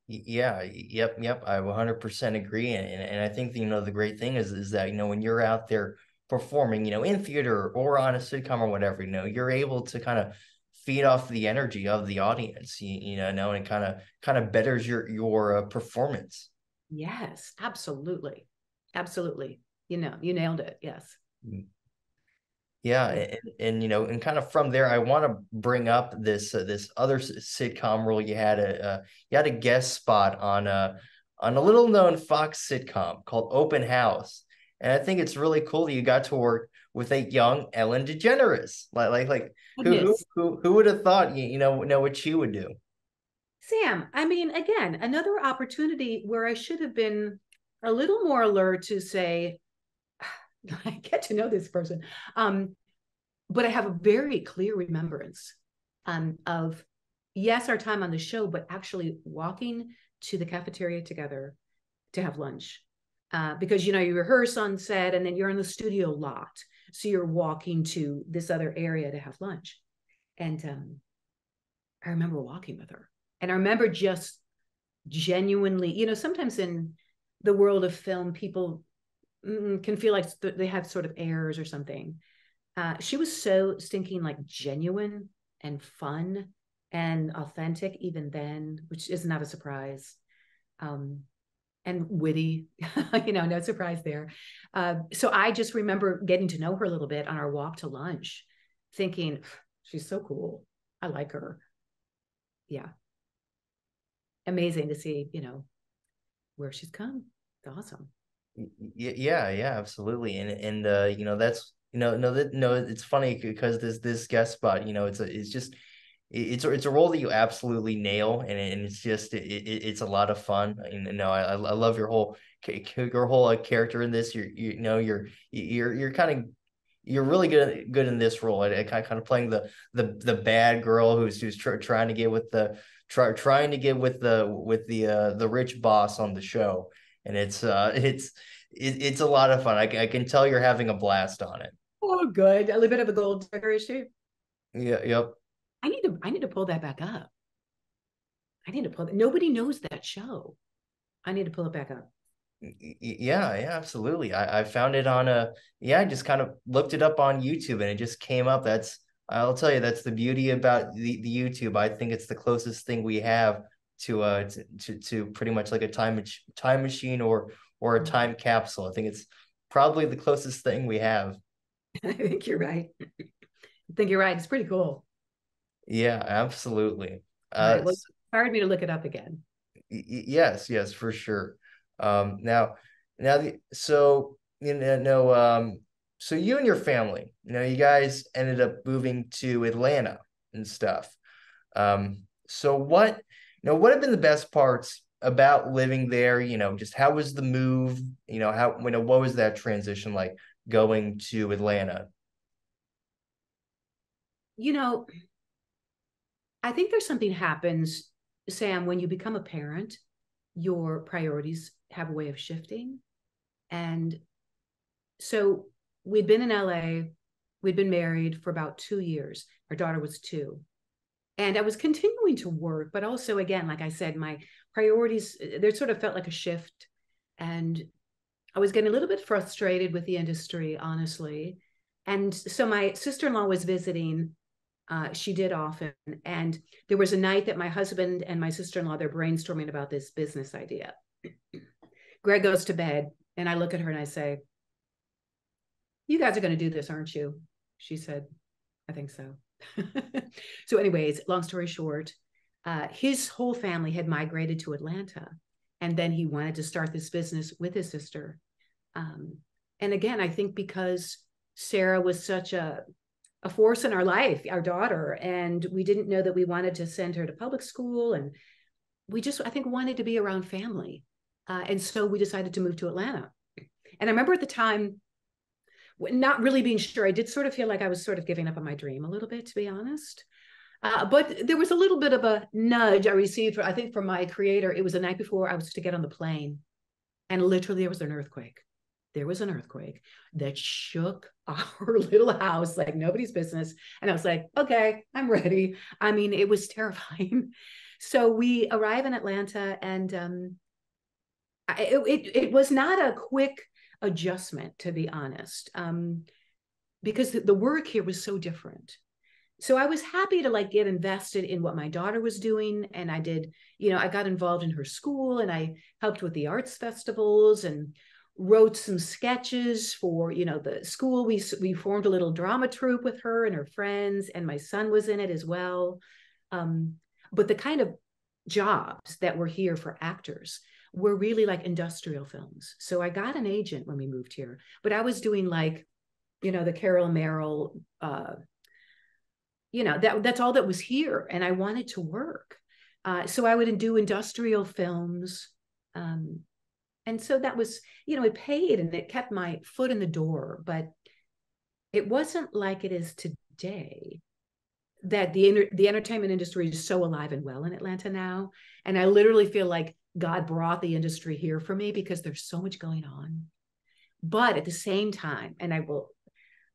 Yeah yep yep i 100% agree and, and i think you know the great thing is is that you know when you're out there performing, you know, in theater or on a sitcom or whatever, you know, you're able to kind of feed off the energy of the audience, you, you know, and it kind of kind of betters your your uh, performance. Yes, absolutely, absolutely. You know, you nailed it. Yes. Yeah, and, and, you know, and kind of from there, I want to bring up this uh, this other sitcom role you had a uh, you had a guest spot on a on a little known Fox sitcom called Open House and I think it's really cool that you got to work with a young Ellen DeGeneres. Like, like, like who, who, who, would have thought you, you know know what she would do? Sam, I mean, again, another opportunity where I should have been a little more alert to say, I get to know this person. Um, but I have a very clear remembrance um, of yes, our time on the show, but actually walking to the cafeteria together to have lunch. Uh, because you know you rehearse on set and then you're in the studio lot. So you're walking to this other area to have lunch. And um, i remember walking with her. And i remember just genuinely you know sometimes in the world of film people can feel like they have sort of errors or something uh, she was so stinking like genuine and fun and authentic even then which is not a surprise um, and witty, you know, no surprise there. Uh, so I just remember getting to know her a little bit on our walk to lunch, thinking, she's so cool. I like her. Yeah. Amazing to see, you know, where she's come. It's awesome. Yeah, yeah, absolutely. And and uh, you know, that's you know, no, that no, it's funny because this this guest spot, you know, it's a, it's just it's a, it's a role that you absolutely nail and, and it's just it, it, it's a lot of fun you know I, I love your whole your whole uh, character in this you're you know you're you're you're kind of you're really good good in this role I, kind of playing the the the bad girl who's who's tr- trying to get with the try, trying to get with the with the uh the rich boss on the show and it's uh it's it, it's a lot of fun I, I can tell you're having a blast on it oh good a little bit of a gold digger issue yeah yep I need to I need to pull that back up. I need to pull that. Nobody knows that show. I need to pull it back up. Yeah, yeah, absolutely. I, I found it on a yeah, I just kind of looked it up on YouTube and it just came up. That's I'll tell you, that's the beauty about the, the YouTube. I think it's the closest thing we have to uh to, to, to pretty much like a time time machine or or a mm-hmm. time capsule. I think it's probably the closest thing we have. I think you're right. I think you're right. It's pretty cool. Yeah, absolutely. Uh, right, well, inspired me to look it up again. Y- yes, yes, for sure. Um, now, now the so you know, um, so you and your family, you know, you guys ended up moving to Atlanta and stuff. Um, so what, know, what have been the best parts about living there? You know, just how was the move? You know, how you know what was that transition like going to Atlanta? You know, I think there's something happens, Sam, when you become a parent, your priorities have a way of shifting. And so we'd been in LA, we'd been married for about two years. Our daughter was two. And I was continuing to work, but also, again, like I said, my priorities, there sort of felt like a shift. And I was getting a little bit frustrated with the industry, honestly. And so my sister in law was visiting. Uh, she did often. And there was a night that my husband and my sister in law, they're brainstorming about this business idea. Greg goes to bed, and I look at her and I say, You guys are going to do this, aren't you? She said, I think so. so, anyways, long story short, uh, his whole family had migrated to Atlanta. And then he wanted to start this business with his sister. Um, and again, I think because Sarah was such a a force in our life, our daughter, and we didn't know that we wanted to send her to public school, and we just, I think, wanted to be around family, uh, and so we decided to move to Atlanta. And I remember at the time, not really being sure. I did sort of feel like I was sort of giving up on my dream a little bit, to be honest. Uh, but there was a little bit of a nudge I received, I think, from my creator. It was the night before I was to get on the plane, and literally there was an earthquake. There was an earthquake that shook our little house like nobody's business. And I was like, okay, I'm ready. I mean, it was terrifying. So we arrive in Atlanta, and um, it, it, it was not a quick adjustment, to be honest, um, because the, the work here was so different. So I was happy to like get invested in what my daughter was doing, and I did. You know, I got involved in her school, and I helped with the arts festivals, and wrote some sketches for you know the school. We we formed a little drama troupe with her and her friends, and my son was in it as well. Um, but the kind of jobs that were here for actors were really like industrial films. So I got an agent when we moved here, but I was doing like, you know, the Carol Merrill, uh, you know, that that's all that was here, and I wanted to work. Uh, so I would do industrial films, um, and so that was, you know, it paid and it kept my foot in the door, but it wasn't like it is today that the the entertainment industry is so alive and well in Atlanta now, and I literally feel like God brought the industry here for me because there's so much going on. But at the same time, and I will,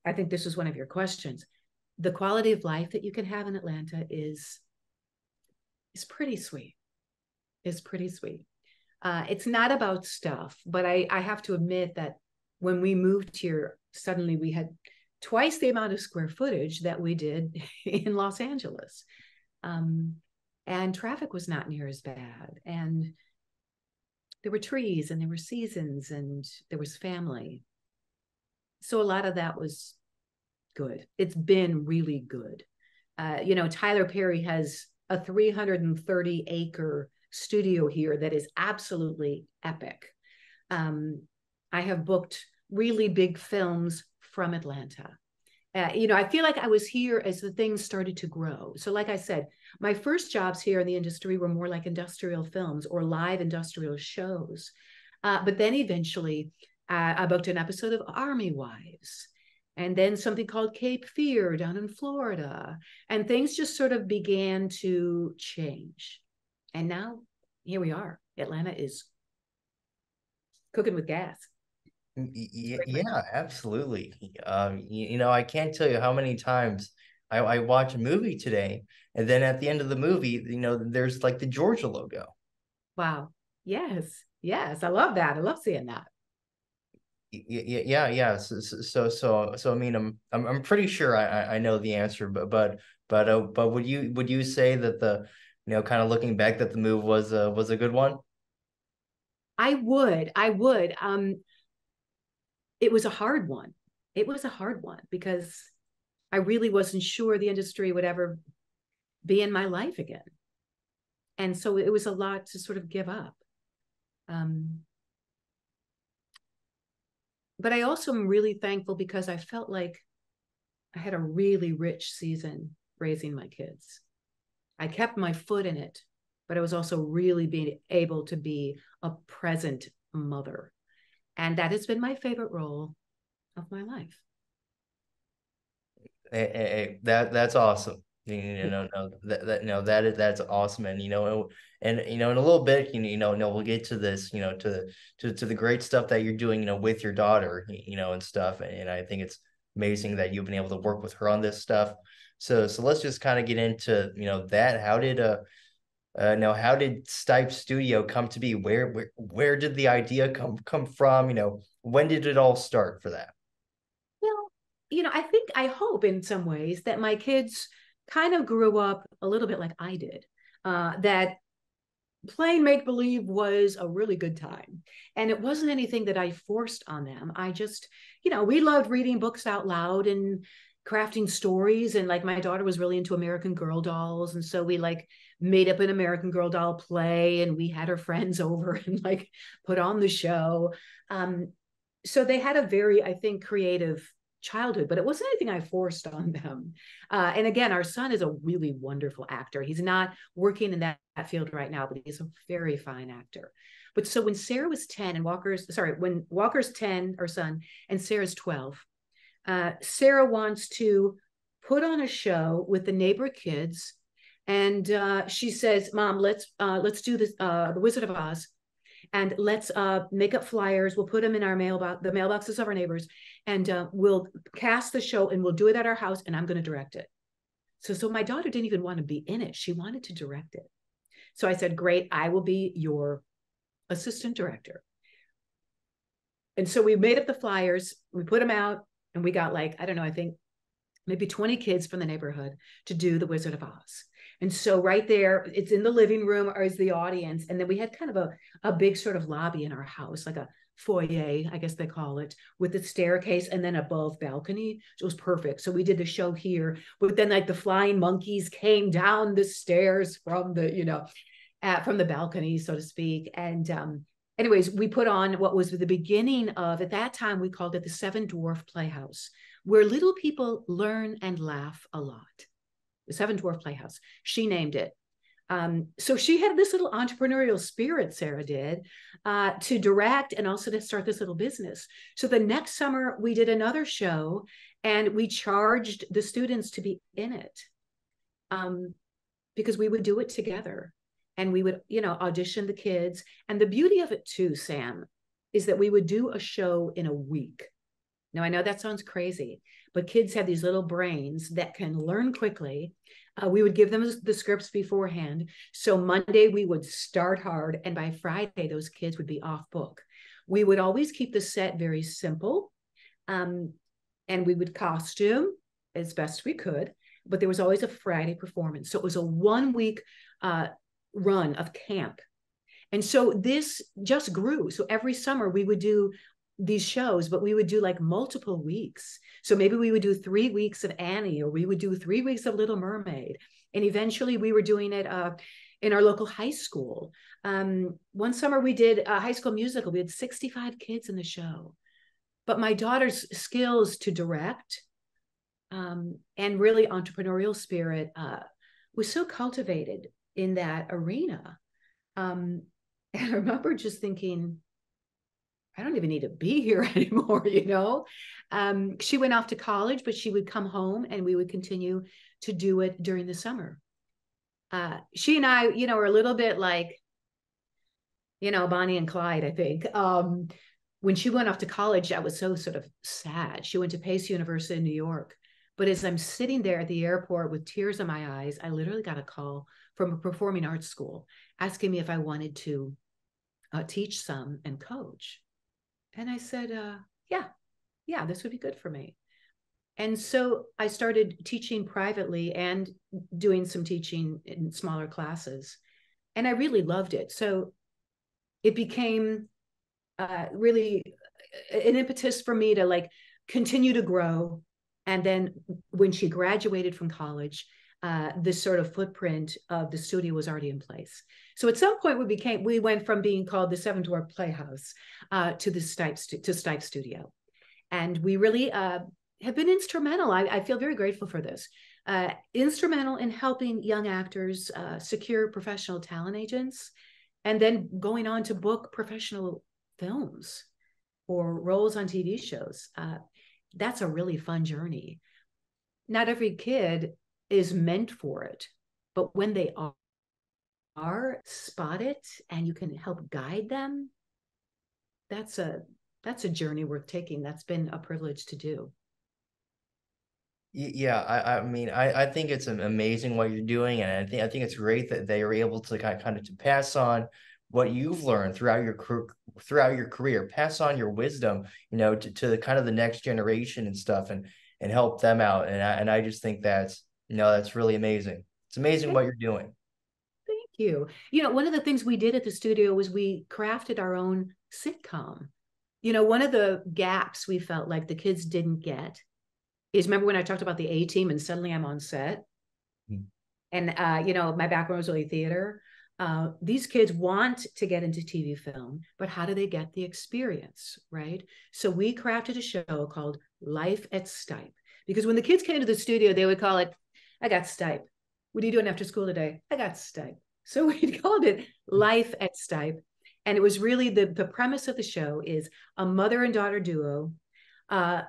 I think this is one of your questions, the quality of life that you can have in Atlanta is is pretty sweet. Is pretty sweet. Uh, it's not about stuff, but I, I have to admit that when we moved here, suddenly we had twice the amount of square footage that we did in Los Angeles. Um, and traffic was not near as bad. And there were trees and there were seasons and there was family. So a lot of that was good. It's been really good. Uh, you know, Tyler Perry has a 330 acre studio here that is absolutely epic. Um, I have booked really big films from Atlanta. Uh, you know, I feel like I was here as the things started to grow. So, like I said, my first jobs here in the industry were more like industrial films or live industrial shows. Uh, but then eventually, uh, I booked an episode of Army Wives and then something called Cape Fear down in Florida. And things just sort of began to change. And now here we are. Atlanta is cooking with gas. Yeah, absolutely. Um, you, you, know, I can't tell you how many times I, I watch a movie today, and then at the end of the movie, you know, there's like the Georgia logo. Wow. Yes. Yes. I love that. I love seeing that. Yeah, yeah, yeah. So, so, so, so, I mean, I'm, I'm, I'm pretty sure I, I know the answer, but, but, but, uh, but would you, would you say that the, you know, kind of looking back that the move was uh, was a good one? I would, I would. Um, it was a hard one. It was a hard one because I really wasn't sure the industry would ever be in my life again. And so it was a lot to sort of give up. Um, but I also am really thankful because I felt like I had a really rich season raising my kids. I kept my foot in it, but I was also really being able to be a present mother. And that has been my favorite role of my life. Hey, hey, hey, that that's awesome. You know, no, that, that no, that is that's awesome, and you know, and you know, in a little bit, you know, no, we'll get to this, you know, to to to the great stuff that you're doing, you know, with your daughter, you know, and stuff, and, and I think it's amazing that you've been able to work with her on this stuff. So, so let's just kind of get into, you know, that. How did uh, uh, now, how did Stipe Studio come to be? Where, where, where did the idea come come from? You know, when did it all start for that? Well, you know, I think I hope in some ways that my kids kind of grew up a little bit like I did. Uh, that playing make believe was a really good time. And it wasn't anything that I forced on them. I just, you know, we loved reading books out loud and crafting stories. And like my daughter was really into American Girl dolls. And so we like made up an American Girl doll play and we had her friends over and like put on the show. Um, so they had a very, I think, creative childhood, but it wasn't anything I forced on them. Uh, and again, our son is a really wonderful actor. He's not working in that, that, field right now, but he's a very fine actor. But so when Sarah was 10 and Walker's, sorry, when Walker's 10, our son, and Sarah's 12, uh, Sarah wants to put on a show with the neighbor kids. And uh, she says, Mom, let's uh, let's do this, uh, The Wizard of Oz and let's uh, make up flyers. We'll put them in our mailbox, the mailboxes of our neighbors, and uh, we'll cast the show and we'll do it at our house. And I'm going to direct it. So, so my daughter didn't even want to be in it; she wanted to direct it. So I said, "Great, I will be your assistant director." And so we made up the flyers, we put them out, and we got like I don't know, I think maybe 20 kids from the neighborhood to do the Wizard of Oz. And so right there, it's in the living room or is the audience. And then we had kind of a, a big sort of lobby in our house, like a foyer, I guess they call it, with the staircase and then above balcony. It was perfect. So we did the show here, but then like the flying monkeys came down the stairs from the, you know, uh, from the balcony, so to speak. And um, anyways, we put on what was the beginning of, at that time, we called it the Seven Dwarf Playhouse, where little people learn and laugh a lot the Seven Dwarf Playhouse. She named it. Um, so she had this little entrepreneurial spirit, Sarah did, uh, to direct and also to start this little business. So the next summer, we did another show and we charged the students to be in it um, because we would do it together and we would, you know, audition the kids. And the beauty of it, too, Sam, is that we would do a show in a week. Now, I know that sounds crazy, but kids have these little brains that can learn quickly. Uh, we would give them the scripts beforehand. So Monday we would start hard, and by Friday those kids would be off book. We would always keep the set very simple, um, and we would costume as best we could. But there was always a Friday performance, so it was a one week uh, run of camp and so this just grew. So every summer we would do these shows, but we would do like multiple weeks. So maybe we would do three weeks of Annie, or we would do three weeks of Little Mermaid. And eventually we were doing it uh, in our local high school. Um, one summer we did a high school musical. We had 65 kids in the show. But my daughter's skills to direct um, and really entrepreneurial spirit uh, was so cultivated in that arena. Um, and I remember just thinking, I don't even need to be here anymore, you know? Um, she went off to college, but she would come home and we would continue to do it during the summer. Uh, she and I, you know, are a little bit like, you know, Bonnie and Clyde, I think. Um, when she went off to college, I was so sort of sad. She went to Pace University in New York. But as I'm sitting there at the airport with tears in my eyes, I literally got a call from a performing arts school asking me if I wanted to uh, teach some and coach. And I said, uh, yeah, yeah, this would be good for me. And so I started teaching privately and doing some teaching in smaller classes. And I really loved it. So it became uh, really an impetus for me to like continue to grow. And then when she graduated from college, uh, this sort of footprint of the studio was already in place. So at some point we became we went from being called the Seven Dwarf Playhouse uh, to the Stipe to Stipe Studio, and we really uh, have been instrumental. I, I, feel very grateful for this. Uh, instrumental in helping young actors uh, secure professional talent agents, and then going on to book professional films or roles on TV shows. That's a really fun journey. Not every kid is meant for it. But when they are, are spot it and you can help guide them, that's a that's a journey worth taking. That's been a privilege to do. Yeah, I, I mean, I, I think it's amazing what you're doing, and I think I think it's great that they are able to kind of, kind of to pass on what you've learned throughout your throughout your career, pass on your wisdom, you know, to, to the kind of the next generation and stuff, and and help them out. And I, and I just think that's no, that's really amazing. It's amazing what you're doing. Thank you. You know, one of the things we did at the studio was we crafted our own sitcom. You know, one of the gaps we felt like the kids didn't get is remember when I talked about the A team and suddenly I'm on set? Mm-hmm. And, uh, you know, my background was really theater. Uh, these kids want to get into TV film, but how do they get the experience, right? So we crafted a show called Life at Stipe because when the kids came to the studio, they would call it I got Stipe. What are you doing after school today? I got Stipe. So we called it Life at Stipe. And it was really the, the premise of the show is a mother and daughter duo uh,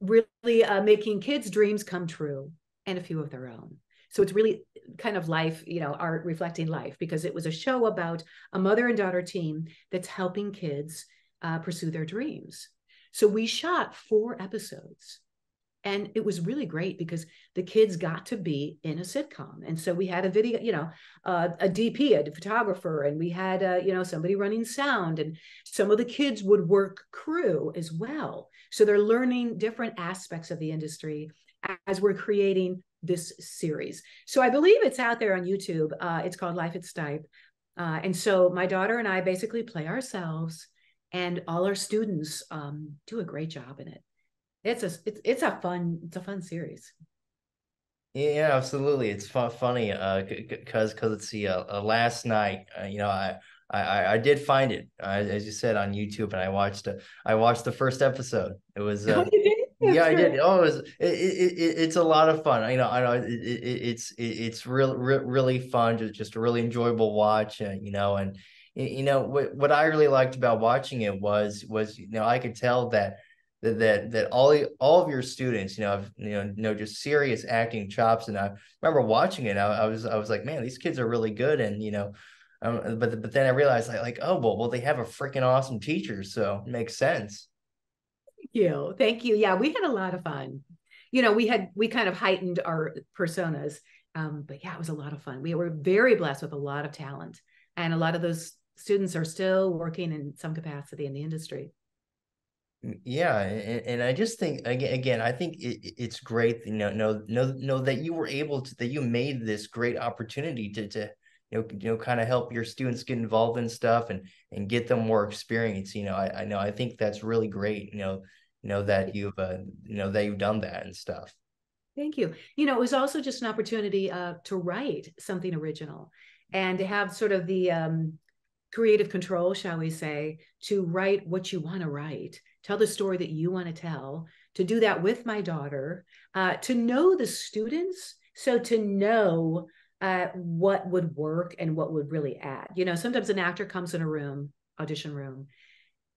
really uh, making kids' dreams come true and a few of their own. So it's really kind of life, you know, art reflecting life because it was a show about a mother and daughter team that's helping kids uh, pursue their dreams. So we shot four episodes and it was really great because the kids got to be in a sitcom and so we had a video you know uh, a dp a photographer and we had uh, you know somebody running sound and some of the kids would work crew as well so they're learning different aspects of the industry as we're creating this series. So i believe it's out there on youtube. Uh, it's called life at stipe. Uh, and so my daughter and i basically play ourselves and all our students um, do a great job in it. It's a it's, it's a fun it's a fun series. Yeah absolutely. It's fun, funny uh because because it's the uh, uh, last night uh, you know I, I I did find it. Uh, as you said on YouTube and I watched it I watched the first episode. It was uh, oh, yeah I did oh it was it, it, it, it's a lot of fun you know I know it, it, it's it, it's real re- really fun just just a really enjoyable watch uh, you know and you know what what I really liked about watching it was was you know I could tell that that that that all all of your students, you know, have you know, know just serious acting chops. And I remember watching it. I, I was I was like, man, these kids are really good. And you know, um, but but then I realized like like oh well well they have a freaking awesome teacher, so it makes sense. You, thank you. Yeah, we had a lot of fun. You know, we had we kind of heightened our personas, um, but yeah, it was a lot of fun. We were very blessed with a lot of talent, and a lot of those students are still working in some capacity in the industry. Yeah, and, and I just think again, again, I think it, it's great, you know, know, know, know that you were able to that you made this great opportunity to to you know, you know, kind of help your students get involved in stuff and and get them more experience. You know, I, I know I think that's really great. You know, you know that you've uh, you know that you've done that and stuff. Thank you. You know, it was also just an opportunity uh, to write something original and to have sort of the um, creative control, shall we say, to write what you want to write tell the story that you want to tell, to do that with my daughter, uh, to know the students. So to know uh, what would work and what would really add. You know, sometimes an actor comes in a room, audition room,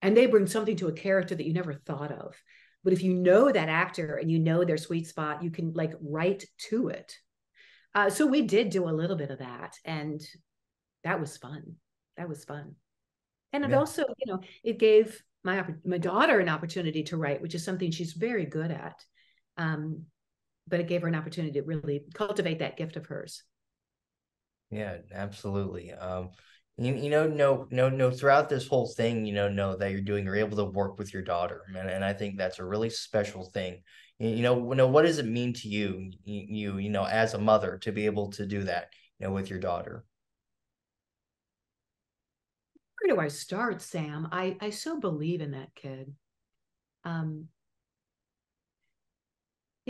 and they bring something to a character that you never thought of. But if you know that actor and you know their sweet spot, you can like write to it. Uh, so we did do a little bit of that, and that was fun. That was fun, and it yeah. also, you know, it gave my my daughter an opportunity to write, which is something she's very good at. Um, but it gave her an opportunity to really cultivate that gift of hers. Yeah, absolutely. Um, you, you know, no, no, no. Throughout this whole thing, you know, know that you're doing, you're able to work with your daughter, and and I think that's a really special thing. you know, you know, what does it mean to you, you, you know, as a mother to be able to do that, you know, with your daughter? Where do I start, Sam? I, I so believe in that kid. Um,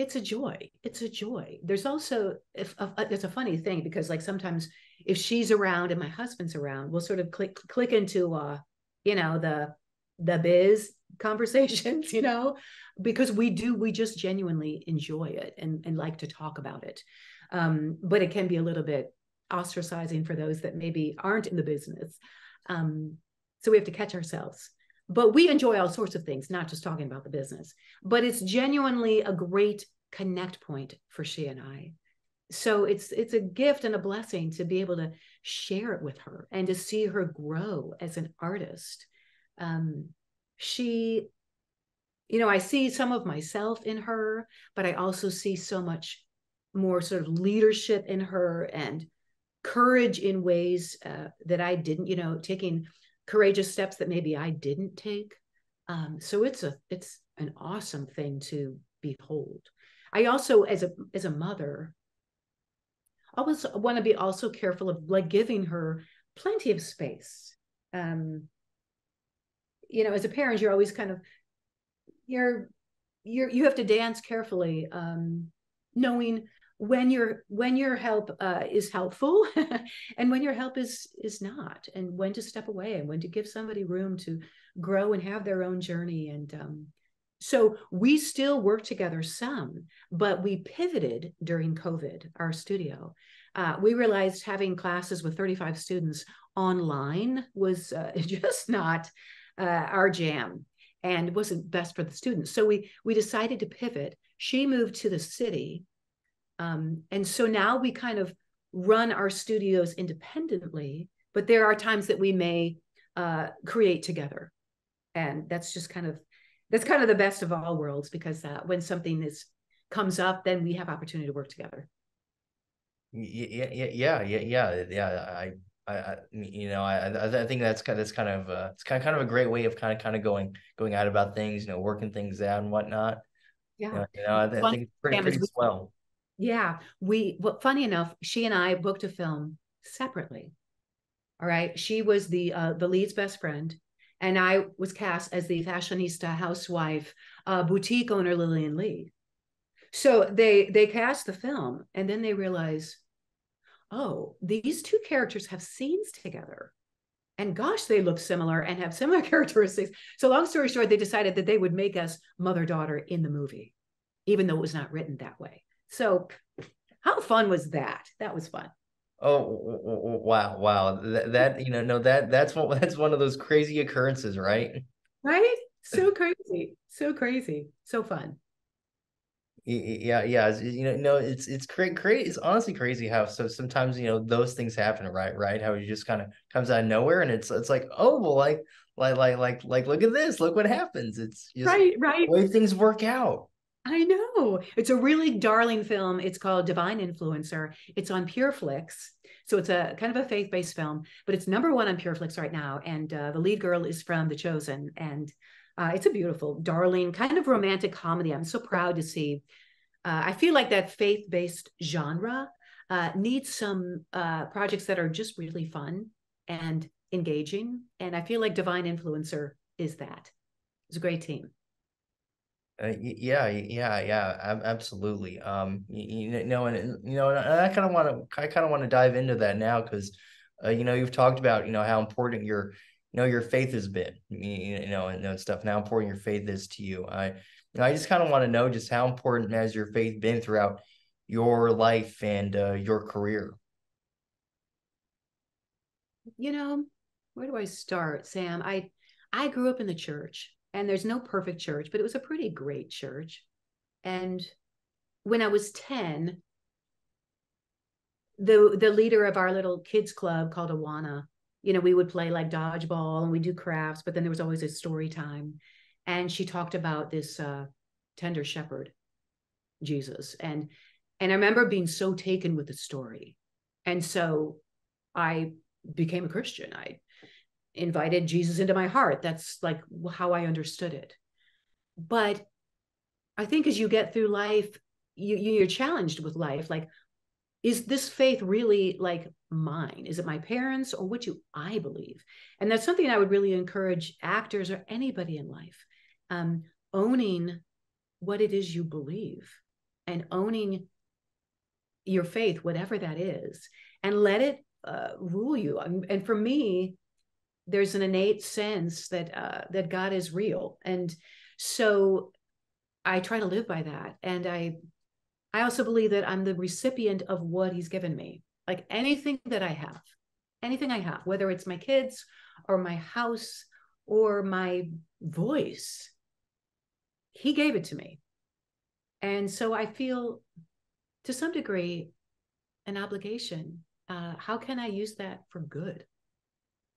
it's a joy. It's a joy. There's also, if uh, it's a funny thing because like sometimes if she's around and my husband's around, we'll sort of click click into uh, you know, the the biz conversations, you know, because we do, we just genuinely enjoy it and, and like to talk about it. Um, but it can be a little bit ostracizing for those that maybe aren't in the business. Um, so we have to catch ourselves. But we enjoy all sorts of things, not just talking about the business. But it's genuinely a great connect point for she and I. So it's it's a gift and a blessing to be able to share it with her and to see her grow as an artist. Um, she you know i see some of myself in her but i also see so much more sort of leadership in her and courage in ways uh, that i didn't you know taking courageous steps that maybe i didn't take. Um, so it's a it's an awesome thing to behold. I also as a as a mother always want to be also careful of like giving her plenty of space. Um you know as a parent you're always kind of you're you're you have to dance carefully um knowing when your when your help uh, is helpful and when your help is is not and when to step away and when to give somebody room to grow and have their own journey and um, so we still work together some but we pivoted during covid our studio uh, we realized having classes with 35 students online was uh, just not uh, our jam and wasn't best for the students. So we we decided to pivot. She moved to the city, um, and so now we kind of run our studios independently. But there are times that we may uh, create together, and that's just kind of that's kind of the best of all worlds because uh, when something is comes up, then we have opportunity to work together. Yeah, yeah, yeah, yeah, yeah. yeah. I I, I you know I I think that's kind of that's kind of uh, it's kind of, kind of a great way of kind of kind of going going out about things you know working things out and whatnot. Yeah, you know, I, think it's pretty pretty swell. Yeah, we well, funny enough, she and I booked a film separately. All right, she was the uh, the lead's best friend, and I was cast as the fashionista housewife uh, boutique owner Lillian Lee. So they they cast the film, and then they realize oh, these two characters have scenes together. And gosh, they look similar and have similar characteristics. So, long story short, they decided that they would make us mother daughter in the movie, even though it was not written that way. So, how fun was that? That was fun. Oh wow, wow! That, that you know, no, that that's one that's one of those crazy occurrences, right? Right? So crazy, so crazy, so fun yeah yeah you know no it's it's great great it's honestly crazy how so sometimes you know those things happen right right how it just kind of comes out of nowhere and it's it's like oh well like like like like like look at this look what happens it's just right right way things work out i know it's a really darling film it's called divine influencer it's on pureflix so it's a kind of a faith-based film but it's number one on pureflix right now and uh, the lead girl is from the chosen and uh, it's a beautiful, darling, kind of romantic comedy. I'm so proud to see. Uh, I feel like that faith based genre uh, needs some uh, projects that are just really fun and engaging. And I feel like Divine Influencer is that. It's a great team. Uh, yeah, yeah, yeah, absolutely. Um, you, you know, and you know, and I kind of want to, I kind of want to dive into that now because, uh, you know, you've talked about, you know, how important your you know your faith has been you know and, and stuff how important your faith is to you. I you know, i just kind of want to know just how important has your faith been throughout your life and uh, your career? You know where do i start sam? I i grew up in the church and there's no perfect church but it was a pretty great church and when i was 10 the the leader of our little kids club called awana you know, we would play like dodgeball and we do crafts, but then there was always a story time. And she talked about this uh, tender shepherd, Jesus. And and I remember being so taken with the story. And so I became a Christian. I invited Jesus into my heart. That's like how I understood it. But I think as you get through life, you you're challenged with life. Like, is this faith really like mine? Is it my parents or what do I believe? And that's something I would really encourage actors or anybody in life. Um, owning what it is you believe and owning your faith, whatever that is, and let it uh, rule you. And for me, there's an innate sense that uh, that God is real, and so I try to live by that. And I I also believe that I'm the recipient of what He's given me. Like anything that I have, anything I have, whether it's my kids or my house or my voice, He gave it to me. And so I feel to some degree an obligation. Uh, how can I use that for good?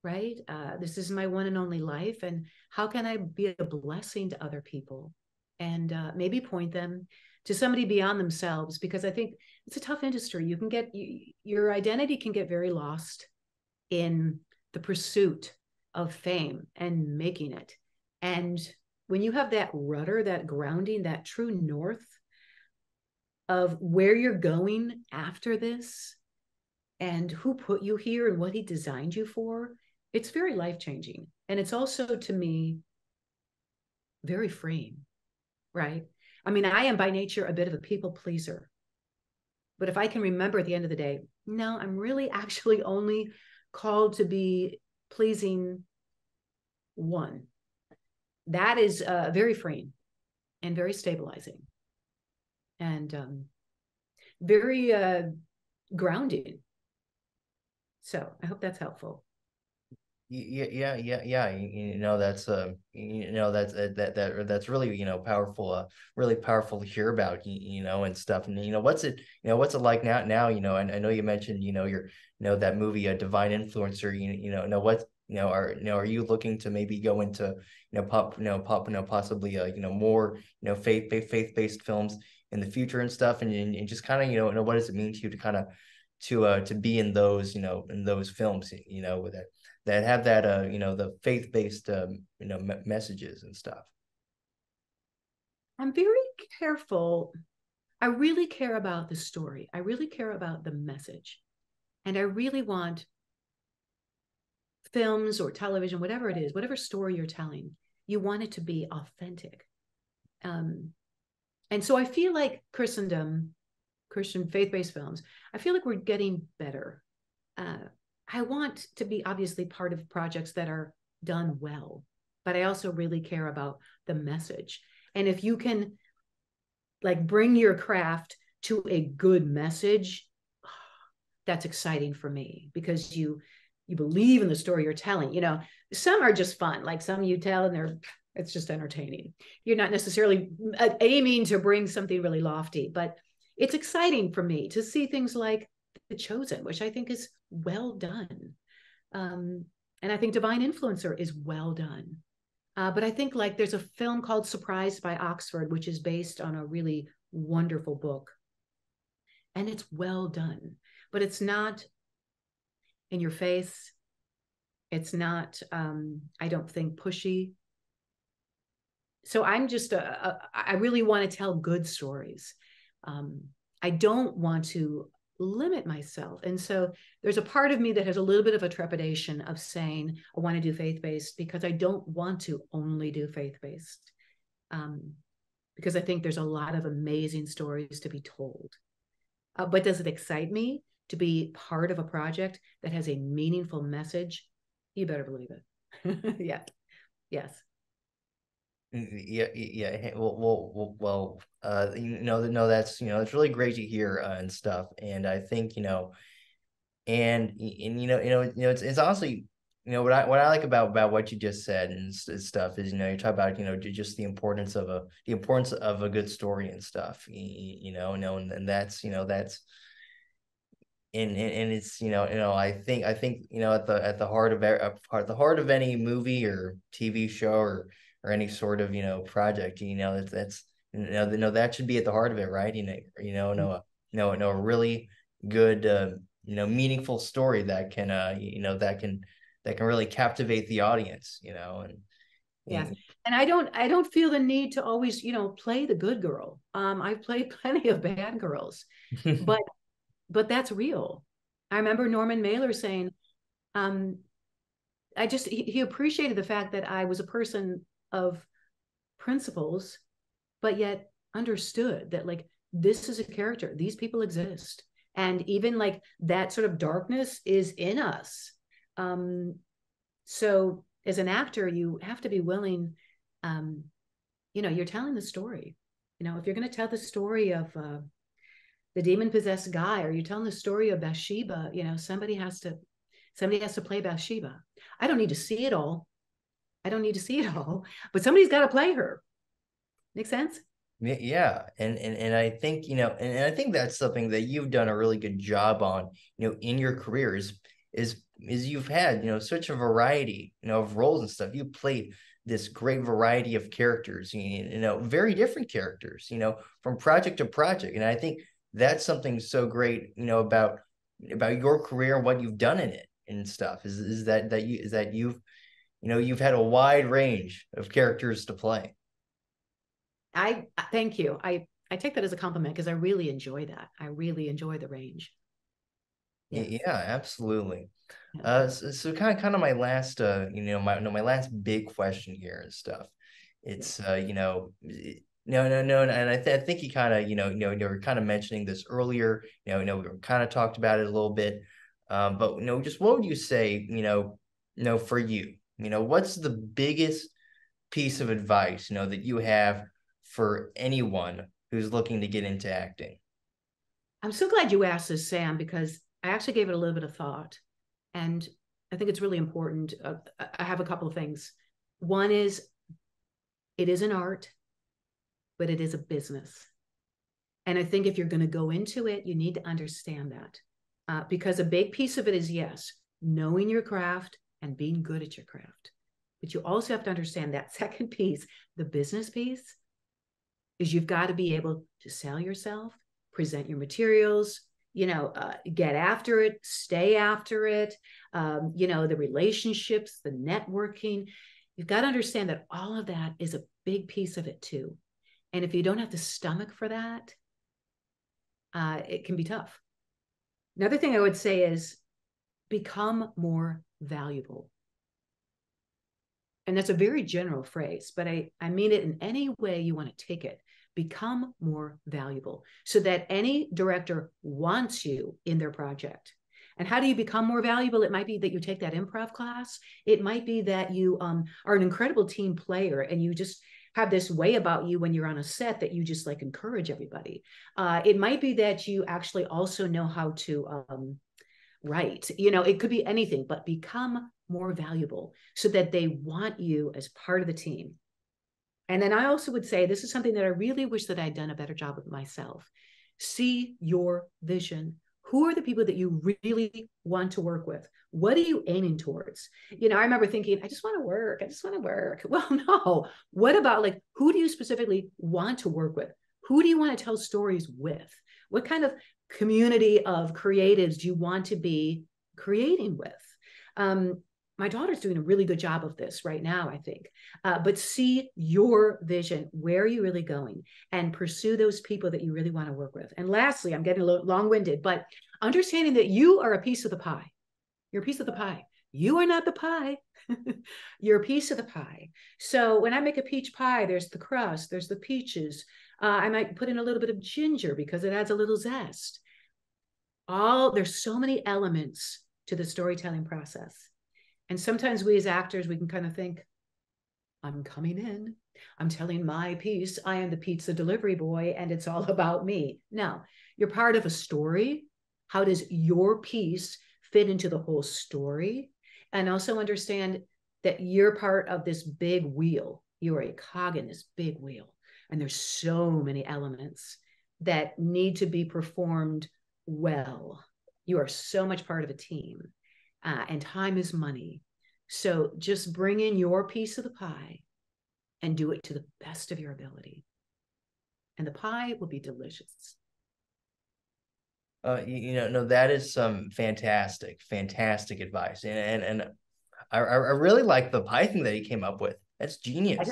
Right? Uh, this is my one and only life. And how can I be a blessing to other people and uh, maybe point them to somebody beyond themselves? Because I think it's a tough industry. You can get, you, your identity can get very lost in the pursuit of fame and making it. And when you have that rudder, that grounding, that true north of where you're going after this and who put you here and what he designed you for, it's very life changing. And it's also to me very freeing, right? I mean, I am by nature a bit of a people pleaser. But if I can remember at the end of the day, no, I'm really actually only called to be pleasing one. That is uh, very freeing and very stabilizing and um, very uh, grounding. So I hope that's helpful. Yeah, yeah, yeah, yeah. You, you know, that's uh, you know, that's uh, that that that's really you know powerful, uh, really powerful to hear about, you, you know, and stuff. And you know, what's it, you know, what's it like now? Now, you know, and I know you mentioned, you know, your, you know, that movie, a divine influencer. You, you know, know what, you know, are you know, are you looking to maybe go into, you know, pop, you know, pop, you know, possibly, uh, you know, more, you know, faith, faith, faith based films, in the future and stuff and, and, and just kind of you know, know what does it mean to you to kind of to uh to be in those you know in those films you know with that that have that uh you know the faith-based um you know me- messages and stuff. I'm very careful. I really care about the story. I really care about the message. And i really want films or television whatever it is whatever story you're telling you want it to be authentic. Um and so I feel like Christendom, Christian faith based films, I feel like we're getting better. Uh, I want to be obviously part of projects that are done well, but I also really care about the message. And if you can like bring your craft to a good message, that's exciting for me because you you believe in the story you're telling. You know, some are just fun, like some you tell and they're it's just entertaining. You're not necessarily uh, aiming to bring something really lofty, but it's exciting for me to see things like The Chosen, which I think is well done. Um, and I think Divine Influencer is well done. Uh, but I think like there's a film called Surprised by Oxford, which is based on a really wonderful book. And it's well done, but it's not in your face. It's not, um, I don't think, pushy so i'm just a, a, I really want to tell good stories um, i don't want to limit myself. And so there's a part of me that has a little bit of a trepidation of saying i want to do faith-based because i don't want to only do faith-based. Um, because i think there's a lot of amazing stories to be told. Uh, but does it excite me to be part of a project that has a meaningful message? You better believe it. Yeah. Yes yeah, yeah. Well, well, well. Uh, you know, no, that's you know, it's really great to hear uh, and stuff. And I think you know, and and you know, you know, you know, it's it's honestly, you know, what I what I like about about what you just said and stuff is you know, you talk about you know just the importance of a the importance of a good story and stuff. You, know, know, and, and that's you know that's. And, and, and it's you know you know I think I think you know at the at the heart of at the heart of any movie or TV show or or any sort of you know project you know that's that's you know, no that should be at the heart of it right you know you know no no no a really good uh, you know meaningful story that can uh you know that can that can really captivate the audience you know and Yes. And I don't I don't feel the need to always, you know, play the good girl. Um, I've played plenty of bad girls, but but that's real. I remember Norman Mailer saying, um, I just he, he appreciated the fact that I was a person of principles, but yet understood that like this is a character, these people exist. And even like that sort of darkness is in us. Um, so as an actor, you have to be willing, um, you know, you're telling the story. You know, if you're going to tell the story of uh, the demon possessed guy, or you're telling the story of Bathsheba, you know, somebody has to, somebody has to play Bathsheba. I don't need to see it all. I don't need to see it all, but somebody's got to play her. Make sense? Yeah, and and and I think you know, and, and I think that's something that you've done a really good job on, you know, in your career is is is you've had you know such a variety you know of roles and stuff you played this great variety of characters you know very different characters you know from project to project and i think that's something so great you know about about your career and what you've done in it and stuff is is that that you is that you've you know you've had a wide range of characters to play. I thank you. I i take that as a compliment because i really enjoy that. I really enjoy the range. Yeah, yeah absolutely. Uh, so, so, kind of, kind of my last, uh, you know, my no, my last big question here and stuff. It's, uh, you know, no, no, no, and I, th- I think you kind of, you know, you know, you were kind of mentioning this earlier. You know, you know, we kind of talked about it a little bit, um, but you know, just what would you say, you know, you know, for you, you know, what's the biggest piece of advice, you know, that you have for anyone who's looking to get into acting? I'm so glad you asked this, Sam, because I actually gave it a little bit of thought. And I think it's really important. Uh, I have a couple of things. One is it is an art, but it is a business. And I think if you're going to go into it, you need to understand that. Uh, because a big piece of it is yes, knowing your craft and being good at your craft. But you also have to understand that second piece, the business piece, is you've got to be able to sell yourself, present your materials, you know uh, get after it stay after it um, you know the relationships the networking. You've got to understand that all of that is a big piece of it too. And if you don't have the stomach for that uh, it can be tough. Another thing i would say is become more valuable and that's a very general phrase but i i mean it in any way you want to take it become more valuable so that any director wants you in their project. And how do you become more valuable? It might be that you take that improv class. It might be that you um, are an incredible team player and you just have this way about you when you're on a set that you just like encourage everybody. Uh, it might be that you actually also know how to um, write. You know, it could be anything, but become more valuable so that they want you as part of the team. And then I also would say this is something that I really wish that I'd done a better job with myself. See your vision. Who are the people that you really want to work with? What are you aiming towards? You know, I remember thinking, I just want to work. I just want to work. Well, no. What about like who do you specifically want to work with? Who do you want to tell stories with? What kind of community of creatives you want to be creating with? Um, my daughter's doing a really good job of this right now i think. Uh, but see your vision where are you really going and pursue those people that you really want to work with. And lastly i'm getting a little long-winded but understanding that you are a piece of the pie. You're a piece of the pie. You are not the pie. You're a piece of the pie. So when i make a peach pie there's the crust there's the peaches uh, i might put in a little bit of ginger because it adds a little zest all there's so many elements to the storytelling process and sometimes we as actors, we can kind of think, I'm coming in, I'm telling my piece, I am the pizza delivery boy, and it's all about me. No, you're part of a story. How does your piece fit into the whole story? And also understand that you're part of this big wheel. You're a cog in this big wheel. And there's so many elements that need to be performed well. You are so much part of a team uh, and time is money. So just bring in your piece of the pie and do it to the best of your ability. And the pie will be delicious. Uh, you, know, no, that is some fantastic, fantastic advice, and and, and I, I really like the pie thing that he came up with That's genius.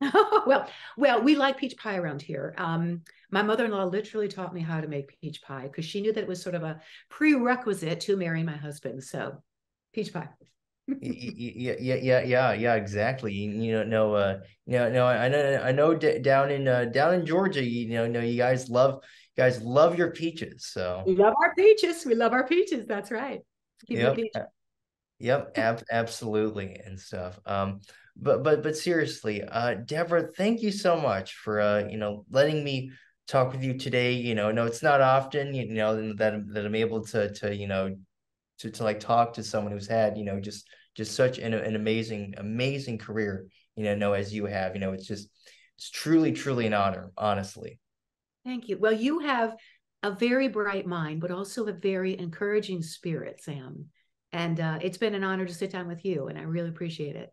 well, well, we like peach pie around here. Um, my mother-in-law literally taught me how to make peach pie because she knew that it was sort of a prerequisite to marrying my husband. So, peach pie. yeah, yeah, yeah, yeah, yeah, exactly. You know, no, uh, you know, no, I know, I know, d- down in uh, down in Georgia, you know, no, you guys love, you guys love your peaches. So we love our peaches. We love our peaches. That's right. Keep yep. Yep, ab- absolutely, and stuff. Um, but but but seriously, uh, Deborah, thank you so much for uh, you know, letting me talk with you today. You know, no, it's not often, you know, that that I'm able to to you know, to to like talk to someone who's had you know just just such an, an amazing amazing career. You know, know as you have. You know, it's just it's truly truly an honor, honestly. Thank you. Well, you have a very bright mind, but also a very encouraging spirit, Sam. And uh, it's been an honor to sit down with you, and I really appreciate it.